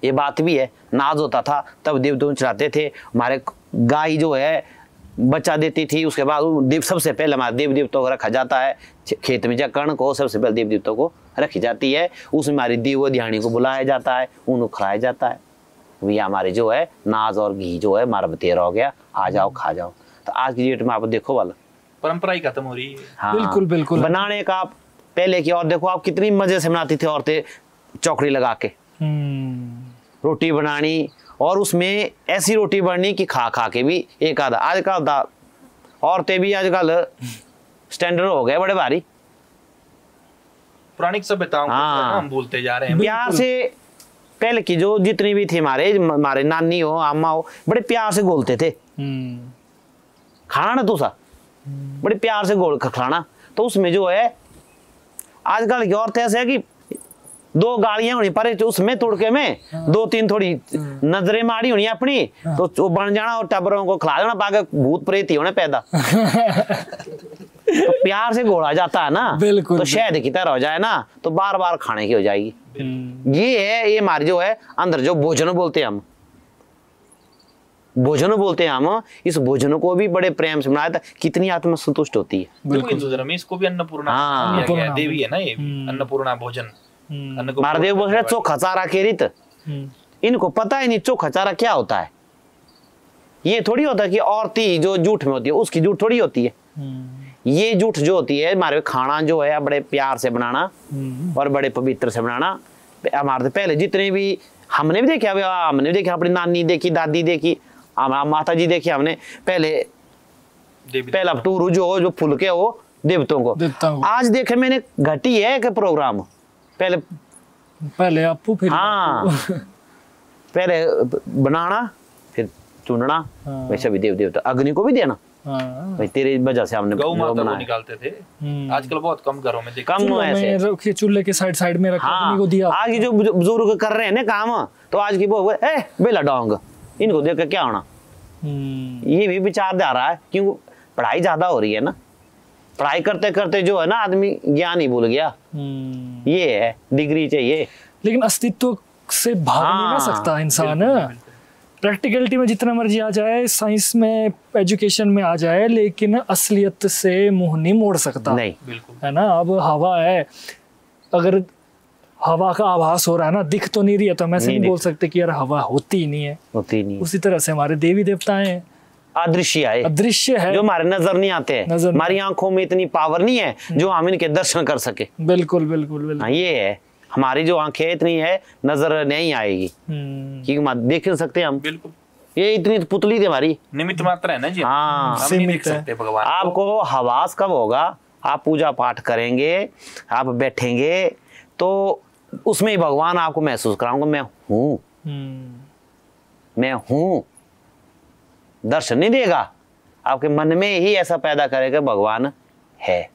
ये बात भी है नाज होता था तब देवताओं को चढ़ाते थे। हमारे गाय जो है बच्चा देती थी उसके बाद देव सबसे पहले हमारे देव देवताओं को रखा जाता है। खेत में जा कर्ण को सबसे पहले देव देवताओं को रखी जाती है। उसमें हमारी देव ध्यानी को बुलाया जाता है उनको खिलाया जाता है। भी हमारे जो है नाज और घी जो है हमारा बतेरा हो गया आ जाओ खा जाओ। तो आज की डेट में आप देखो वाला। परंपरा ही खत्म हो रही है। हाँ। बिल्कुल, बिल्कुल। बनाने का आप पहले की और देखो आप कितनी मज़े से बनाती थी औरतें चौकड़ी लगा के। हम्म, रोटी बनानी और उसमें ऐसी रोटी बननी कि खा खा के भी एक आधा। आजकल दा औरतें भी आजकल स्टैंडर्ड हो गए बड़े भारी। पुरानी सभ्यताओं है। हम भूलते जा रहे हैं। प्यार से पहले की जो जितनी भी थी हमारे हमारे नानी हो अम्मा हो बड़े प्यार से बोलते थे। हम्म, खाना ना तू सा। बड़े प्यार से गोल खाना। तो उसमें जो है आजकल की औरतें ऐसे है कि दो गालियाँ होनी पर उसमें तुड़के में दो तीन थोड़ी नज़रें मारी होनी अपनी तो वो बन जाना और टबरों को खिला देना पाके भूत प्रेत ही होने पैदा। तो प्यार से घोड़ा जाता है ना बिल्कुल, तो शहद की तरह हो जाए ना तो बार बार खाने की हो जाएगी। ये है ये हमारी जो है अंदर जो भोजन बोलते हैं हम। भोजन बोलते हैं हम इस भोजन को भी बड़े प्रेम से बनाया था कितनी आत्मा संतुष्ट होती है। बिल्कुल। इसको भी अन्नपूर्णा हाँ। है। देवी है ना ये। अन्नपूर्णा भोजन। महादेव बोल रहे चोखा चारा के रीत हम्म, इनको पता ही नहीं चोखा चारा क्या होता है? ये थोड़ी होता है कि औरती जो जूठ में होती है उसकी जूठ थोड़ी होती है। हम्म, ये जूठ जो होती है हमारे खाना जो है बड़े प्यार से बनाना हम्म, और बड़े पवित्र से बनाना हमारे तो पहले जितने भी हमने भी देखा हमने भी देखा अपनी नानी देखी दादी देखी हमारा माता जी देखी हमने पहले पहला टूर जो हो जो फुल के हो देवताओं को। को। आज देखे मैंने घटी है एक प्रोग्राम। पहले पहले आपू फिर हाँ। पहले बनाना फिर चुनना। हाँ। वैसे भी देव देवता अग्नि को भी देना। हाँ, भाई तेरी वजह से हमने गौ माता को निकालते थे। हम्म। आजकल बहुत कम घरों में कम चूल्हे ऐसे। में चूल्हे के साइड साइड में रखा हाँ। को दिया। आज जो बुज़ुर्ग कर रहे हैं ना काम तो आज की वो ए बेला डोंग। इनको देख के क्या होना। हम्म, ये भी विचार रहा है क्योंकि पढ़ाई ज़्यादा हो रही है ना। पढ़ाई करते करते जो है ना आदमी ज्ञान ही भूल गया। हम्म। ये है डिग्री चाहिए। लेकिन अस्तित्व से भाग नहीं ना हाँ, सकता इंसान। प्रैक्टिकलिटी में जितना मर्ज़ी आ जाए साइंस में एजुकेशन में आ जाए लेकिन असलियत से मुँह नहीं मोड़ सकता। नहीं। बिल्कुल। है ना? अब हवा है। अगर हवा का आभास हो रहा है ना दिख तो नहीं रही है तो हम ऐसे नहीं नहीं बोल सकते कि यार हवा होती ही नहीं है। होती नहीं उसी तरह से हमारे देवी देवता हैं। अदृश्य है। अदृश्य है। जो हमारे नज़र नहीं आते हैं। हमारी आँखों में इतनी पावर नहीं है जो हम इनके दर्शन कर सके। बिल्कुल बिल्कुल बिल्कुल। हाँ ये है। हमारी जो आँखें इतनी है नज़र नहीं आएगी। हम्म, क्योंकि हम देख नहीं सकते हम। बिल्कुल। ये इतनी पुतली थी हमारी। निमित्त मात्र है ना जी। हाँ। हम नहीं सीमित देख सकते भगवान आपको हवास कब होगा? आप पूजा पाठ करेंगे आप बैठेंगे तो उसमें ही भगवान आपको महसूस कराऊँगा मैं हूँ। हम्म, मैं हूँ। दर्शन नहीं देगा। आपके मन में ही ऐसा पैदा करेगा भगवान है।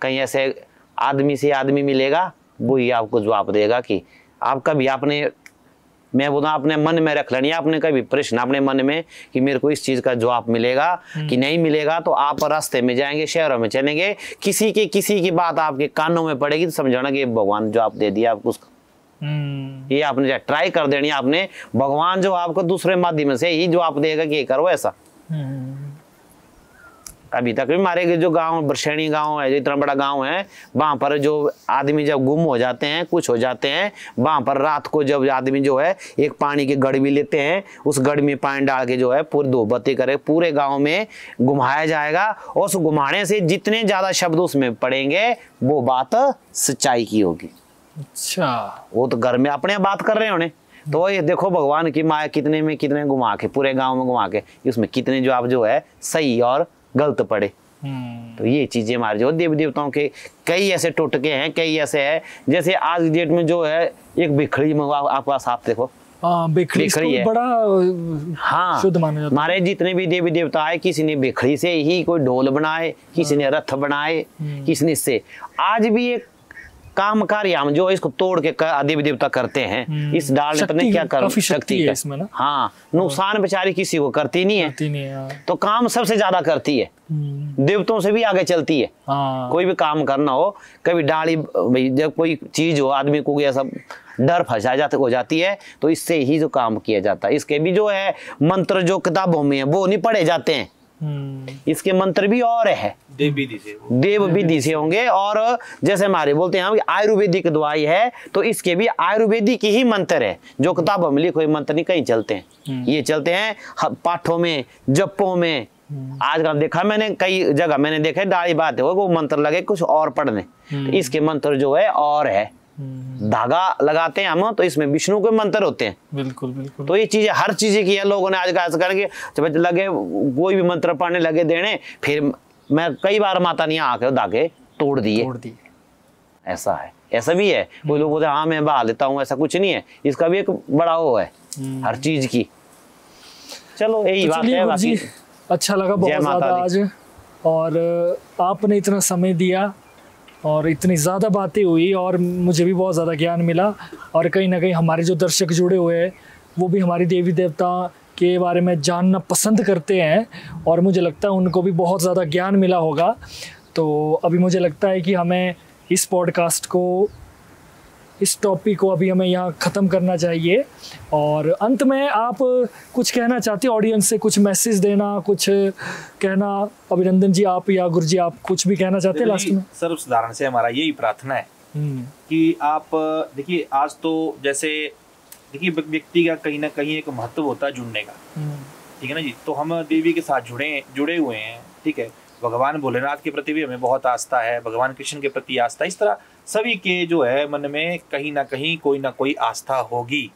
कहीं ऐसे आदमी से आदमी मिलेगा वो ही आपको जवाब देगा कि आप कभी आपने मैं बोलता हूँ, अपने मन में रख लेनी आपने कभी प्रश्न अपने मन में कि मेरे को इस चीज़ का जवाब मिलेगा कि नहीं मिलेगा तो आप रास्ते में जाएँगे शहरों में चलेंगे किसी के किसी की बात आपके कानों में पड़ेगी तो समझाना कि भगवान जवाब दे दिया आपको उसका हम्म, ये आपने ट्राई कर देनी आपने। भगवान जो आपको दूसरे माध्यम से ही जो आप देगा कि ये करो ऐसा। हम्म, अभी तक भी हमारे जो गाँव बरसैनी गाँव है जो इतना बड़ा गाँव है वहाँ पर जो आदमी जब गुम हो जाते हैं कुछ हो जाते हैं वहाँ पर रात को जब आदमी जो है एक पानी की भी लेते हैं उस गड़ में पानी डाल के जो है पूरी दो बत्ती करे पूरे गाँव में घुमाया जाएगा और उस घुमाने से जितने ज़्यादा शब्द उसमें पड़ेंगे वो बात सच्चाई की होगी। अच्छा। वो तो घर में अपने बात कर रहे हैं उन्हें। तो ये देखो भगवान की माया कितने में कितने घुमा के पूरे गाँव में घुमा के उसमें कितने जो आप जो है सही और गलत पड़े हम्म, तो ये चीज़ें हमारे जो देवी देवताओं के कई ऐसे टोटके हैं कई ऐसे है जैसे आज डेट में जो है एक बिखड़ी मंगवा आपके पास आप देखो। हाँ बिखरी इसको है। बड़ा हाँ शुद्ध माना जाता हमारे जितने भी देवी देवता है किसी ने बिखड़ी से ही कोई ढोल बनाए किसी ने रथ बनाए किसी ने इससे आज भी एक काम कार्य हम जो इसको तोड़ के देवी देवता करते हैं हम्म। इस डाल ने शक्ति पता नहीं क्या कर? काफ़ी शक्ति है इसमें ना? हाँ नुकसान बेचारी किसी को करती नहीं है। आती नहीं है हाँ। तो काम सबसे ज़्यादा करती है। हम्म, देवताओं से भी आगे चलती है। हाँ। कोई भी काम करना हो कभी डाली भाई जब कोई चीज़ हो आदमी को ऐसा डर फंसा जाता हो जाती है तो इससे ही जो काम किया जाता है। इसके भी जो है मंत्र जो किताबों में है वो नहीं पढ़े जाते हैं। इसके मंत्र भी और है। देव विधि से देव होंगे और जैसे हमारे बोलते हैं हम आयुर्वेदिक दवाई है तो इसके भी आयुर्वेदिक ही मंत्र है। जो किताबों में लिखे हुए मंत्र नहीं कहीं चलते हैं। ये चलते हैं पाठों में जप्पों में। आजकल देखा मैंने कई जगह मैंने देखा है दाढ़ी बात है वो मंत्र लगे कुछ और पढ़ने। तो इसके मंत्र जो है और है। हम्म, धागा लगाते हैं हम तो इसमें विष्णु के मंत्र होते हैं। बिल्कुल बिल्कुल। तो ये चीज़ें हर चीज़ की है लोगों ने आज का करके जब लगे कोई भी मंत्र पढ़ने लगे देने फिर मैं कई बार माता नहीं आके धागे तोड़ दिए। तोड़ दी ऐसा है ऐसा भी है। कोई लोग बोलते हाँ मैं बहा लेता हूँ ऐसा कुछ नहीं है। इसका भी एक बड़ा वो है हम्म। हर चीज़ की। चलो यही तो बात है बाकी अच्छा लगा बहुत ज़्यादा आज और आपने इतना समय दिया और इतनी ज़्यादा बातें हुई और मुझे भी बहुत ज़्यादा ज्ञान मिला और कहीं ना कहीं हमारे जो दर्शक जुड़े हुए हैं, वो भी हमारी देवी देवता के बारे में जानना पसंद करते हैं और मुझे लगता है उनको भी बहुत ज़्यादा ज्ञान मिला होगा। तो अभी मुझे लगता है कि हमें इस पॉडकास्ट को इस टॉपिक को अभी हमें यहाँ ख़त्म करना चाहिए। और अंत में आप कुछ कहना चाहते हैं ऑडियंस से कुछ मैसेज देना कुछ कहना? अभिनंदन जी आप या गुरु जी आप कुछ भी कहना चाहते हैं लास्ट में? सर्व साधारण से हमारा यही प्रार्थना है हम्म, कि आप देखिए आज तो जैसे देखिए व्यक्ति का कहीं ना कहीं एक महत्व होता है जुड़ने का। हम्म, ठीक है ना जी? तो हम देवी के साथ जुड़े जुड़े हुए हैं ठीक है? भगवान भोलेनाथ के प्रति भी हमें बहुत आस्था है, भगवान कृष्ण के प्रति आस्था, इस तरह सभी के जो है मन में कहीं ना कहीं कोई ना कोई आस्था होगी।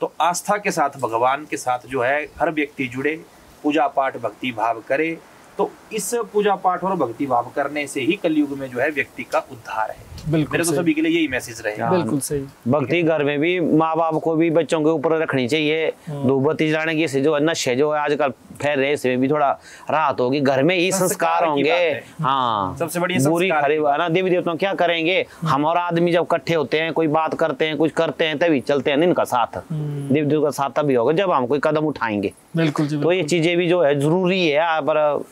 तो आस्था के साथ, भगवान के साथ जो है हर व्यक्ति जुड़े, पूजा पाठ, भक्ति भाव करे तो इस पूजा पाठ और भक्ति भाव करने से ही कलयुग में जो है व्यक्ति का उद्धार है। बिल्कुल मेरे तो सभी के लिए यही मैसेज रहेगा। बिल्कुल सही। भक्ति घर में भी माँ बाप को भी बच्चों के ऊपर रखनी चाहिए। हम्म। धूप बत्ती जलाने की से जो है नशे जो है आजकल फैल रहे इसमें भी थोड़ा राहत होगी। घर में ही संस्कार होंगे। हाँ। सबसे बड़ी बुरी की बात। ना देवी देवता क्या करेंगे? हम और आदमी जब इकट्ठे होते हैं कोई बात करते हैं कुछ करते हैं तभी चलते हैं इनका साथ। देवी देवता का साथ तभी होगा जब हम कोई कदम उठाएँगे। बिल्कुल तो ये चीज़ें भी जो है ज़रूरी है पर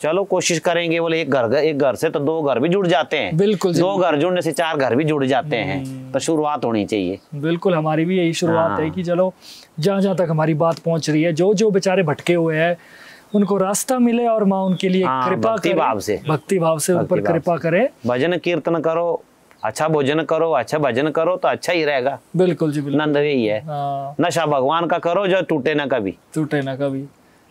चलो कोशिश करेंगे बोले एक घर एक घर से तो दो घर भी जुड़ जाते हैं। बिल्कुल दो घर जुड़ने से चार घर भी जुड़ जाते हैं। हम्म। तो शुरुआत होनी चाहिए। बिल्कुल हमारी भी यही शुरुआत है हाँ। कि चलो जहाँ जहाँ तक हमारी बात पहुँच रही है जो जो बेचारे भटके हुए हैं उनको रास्ता मिले और माँ उनके लिए हाँ, कृपा भक्ति भाव से। भक्ति भाव से ऊपर कृपा। करे। भजन कीर्तन करो अच्छा भोजन करो अच्छा भजन करो तो अच्छा ही रहेगा। बिल्कुल जी बिल्कुल। नंद यही है। हाँ। नशा भगवान का करो जो टूटे ना कभी। टूटे ना कभी।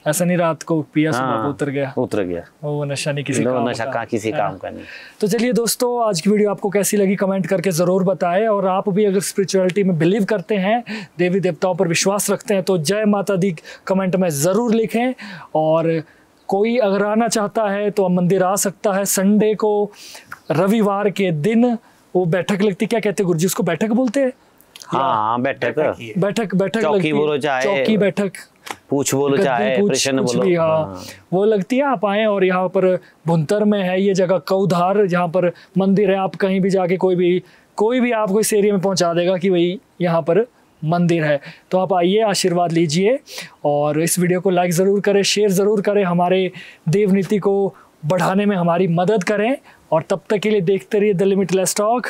ऐसा नहीं रात को पिया सुबह हाँ, को उतर गया। उतर गया। वो नशा नहीं किसी काम नशा का। किसी काम का नहीं। तो चलिए दोस्तों आज की वीडियो आपको कैसी लगी कमेंट करके ज़रूर बताएँ और आप भी अगर स्पिरिचुअलिटी में बिलीव करते हैं देवी देवताओं पर विश्वास रखते हैं तो जय माता दी कमेंट में ज़रूर लिखें और कोई अगर आना चाहता है तो मंदिर आ सकता है। संडे को रविवार के दिन वो बैठक लगती क्या कहते हैं गुरुजी उसको बैठक बोलते हैं? हाँ बैठक। बैठक है। बैठक बैठक चौकी लगती है। चौकी बैठक। पूछ बोलो चाहे प्रश्न बोलो। हाँ। हाँ। वो लगती है आप आए और यहाँ पर भुंतर में है ये जगह कौधार जहाँ पर मंदिर है आप कहीं भी जाके कोई भी कोई भी आपको इस एरिया में पहुँचा देगा कि भाई यहाँ पर मंदिर है। तो आप आइए आशीर्वाद लीजिए और इस वीडियो को लाइक ज़रूर करें शेयर ज़रूर करें हमारे देव नीति को बढ़ाने में हमारी मदद करें और तब तक के लिए देखते रहिए द लिमिटलेस टॉक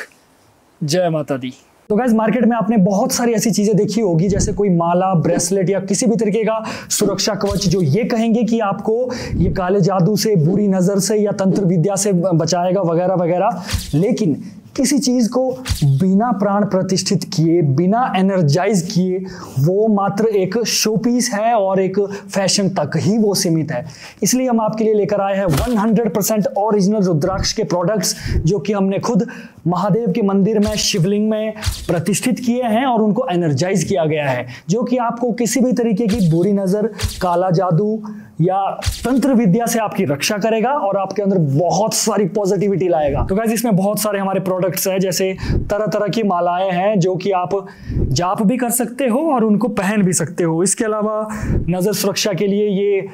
जय माता दी। तो गैस मार्केट में आपने बहुत सारी ऐसी चीज़ें देखी होगी, जैसे कोई माला ब्रेसलेट या किसी भी तरीके का सुरक्षा कवच जो ये कहेंगे कि आपको ये काले जादू से, बुरी नज़र से या तंत्र विद्या से बचाएगा वगैरह वगैरह। लेकिन किसी चीज़ को बिना प्राण प्रतिष्ठित किए, बिना एनर्जाइज किए, वो मात्र एक शो पीस है और एक फ़ैशन तक ही वो सीमित है। इसलिए हम आपके लिए लेकर आए हैं 100% परसेंट ओरिजिनल रुद्राक्ष के प्रोडक्ट्स जो कि हमने खुद महादेव के मंदिर में, शिवलिंग में प्रतिष्ठित किए हैं और उनको एनर्जाइज किया गया है, जो कि आपको किसी भी तरीके की बुरी नज़र, काला जादू या तंत्र विद्या से आपकी रक्षा करेगा और आपके अंदर बहुत सारी पॉजिटिविटी लाएगा। तो गाइज़ इसमें बहुत सारे हमारे प्रोडक्ट्स हैं, जैसे तरह तरह की मालाएँ हैं, जो कि आप जाप भी कर सकते हो और उनको पहन भी सकते हो। इसके अलावा नज़र सुरक्षा के लिए ये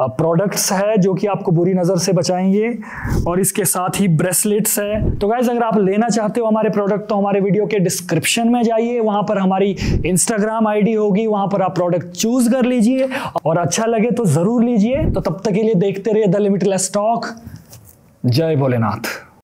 प्रोडक्ट्स है जो कि आपको बुरी नज़र से बचाएँगे और इसके साथ ही ब्रेसलेट्स है। तो गाइज़ अगर आप लेना चाहते हो हमारे प्रोडक्ट तो हमारे वीडियो के डिस्क्रिप्शन में जाइए। वहाँ पर हमारी इंस्टाग्राम आईडी होगी। वहाँ पर आप प्रोडक्ट चूज़ कर लीजिए और अच्छा लगे तो ज़रूर लीजिए। तो तब तक के लिए देखते रहिए द लिमिटलेस स्टॉक जय भोलेनाथ।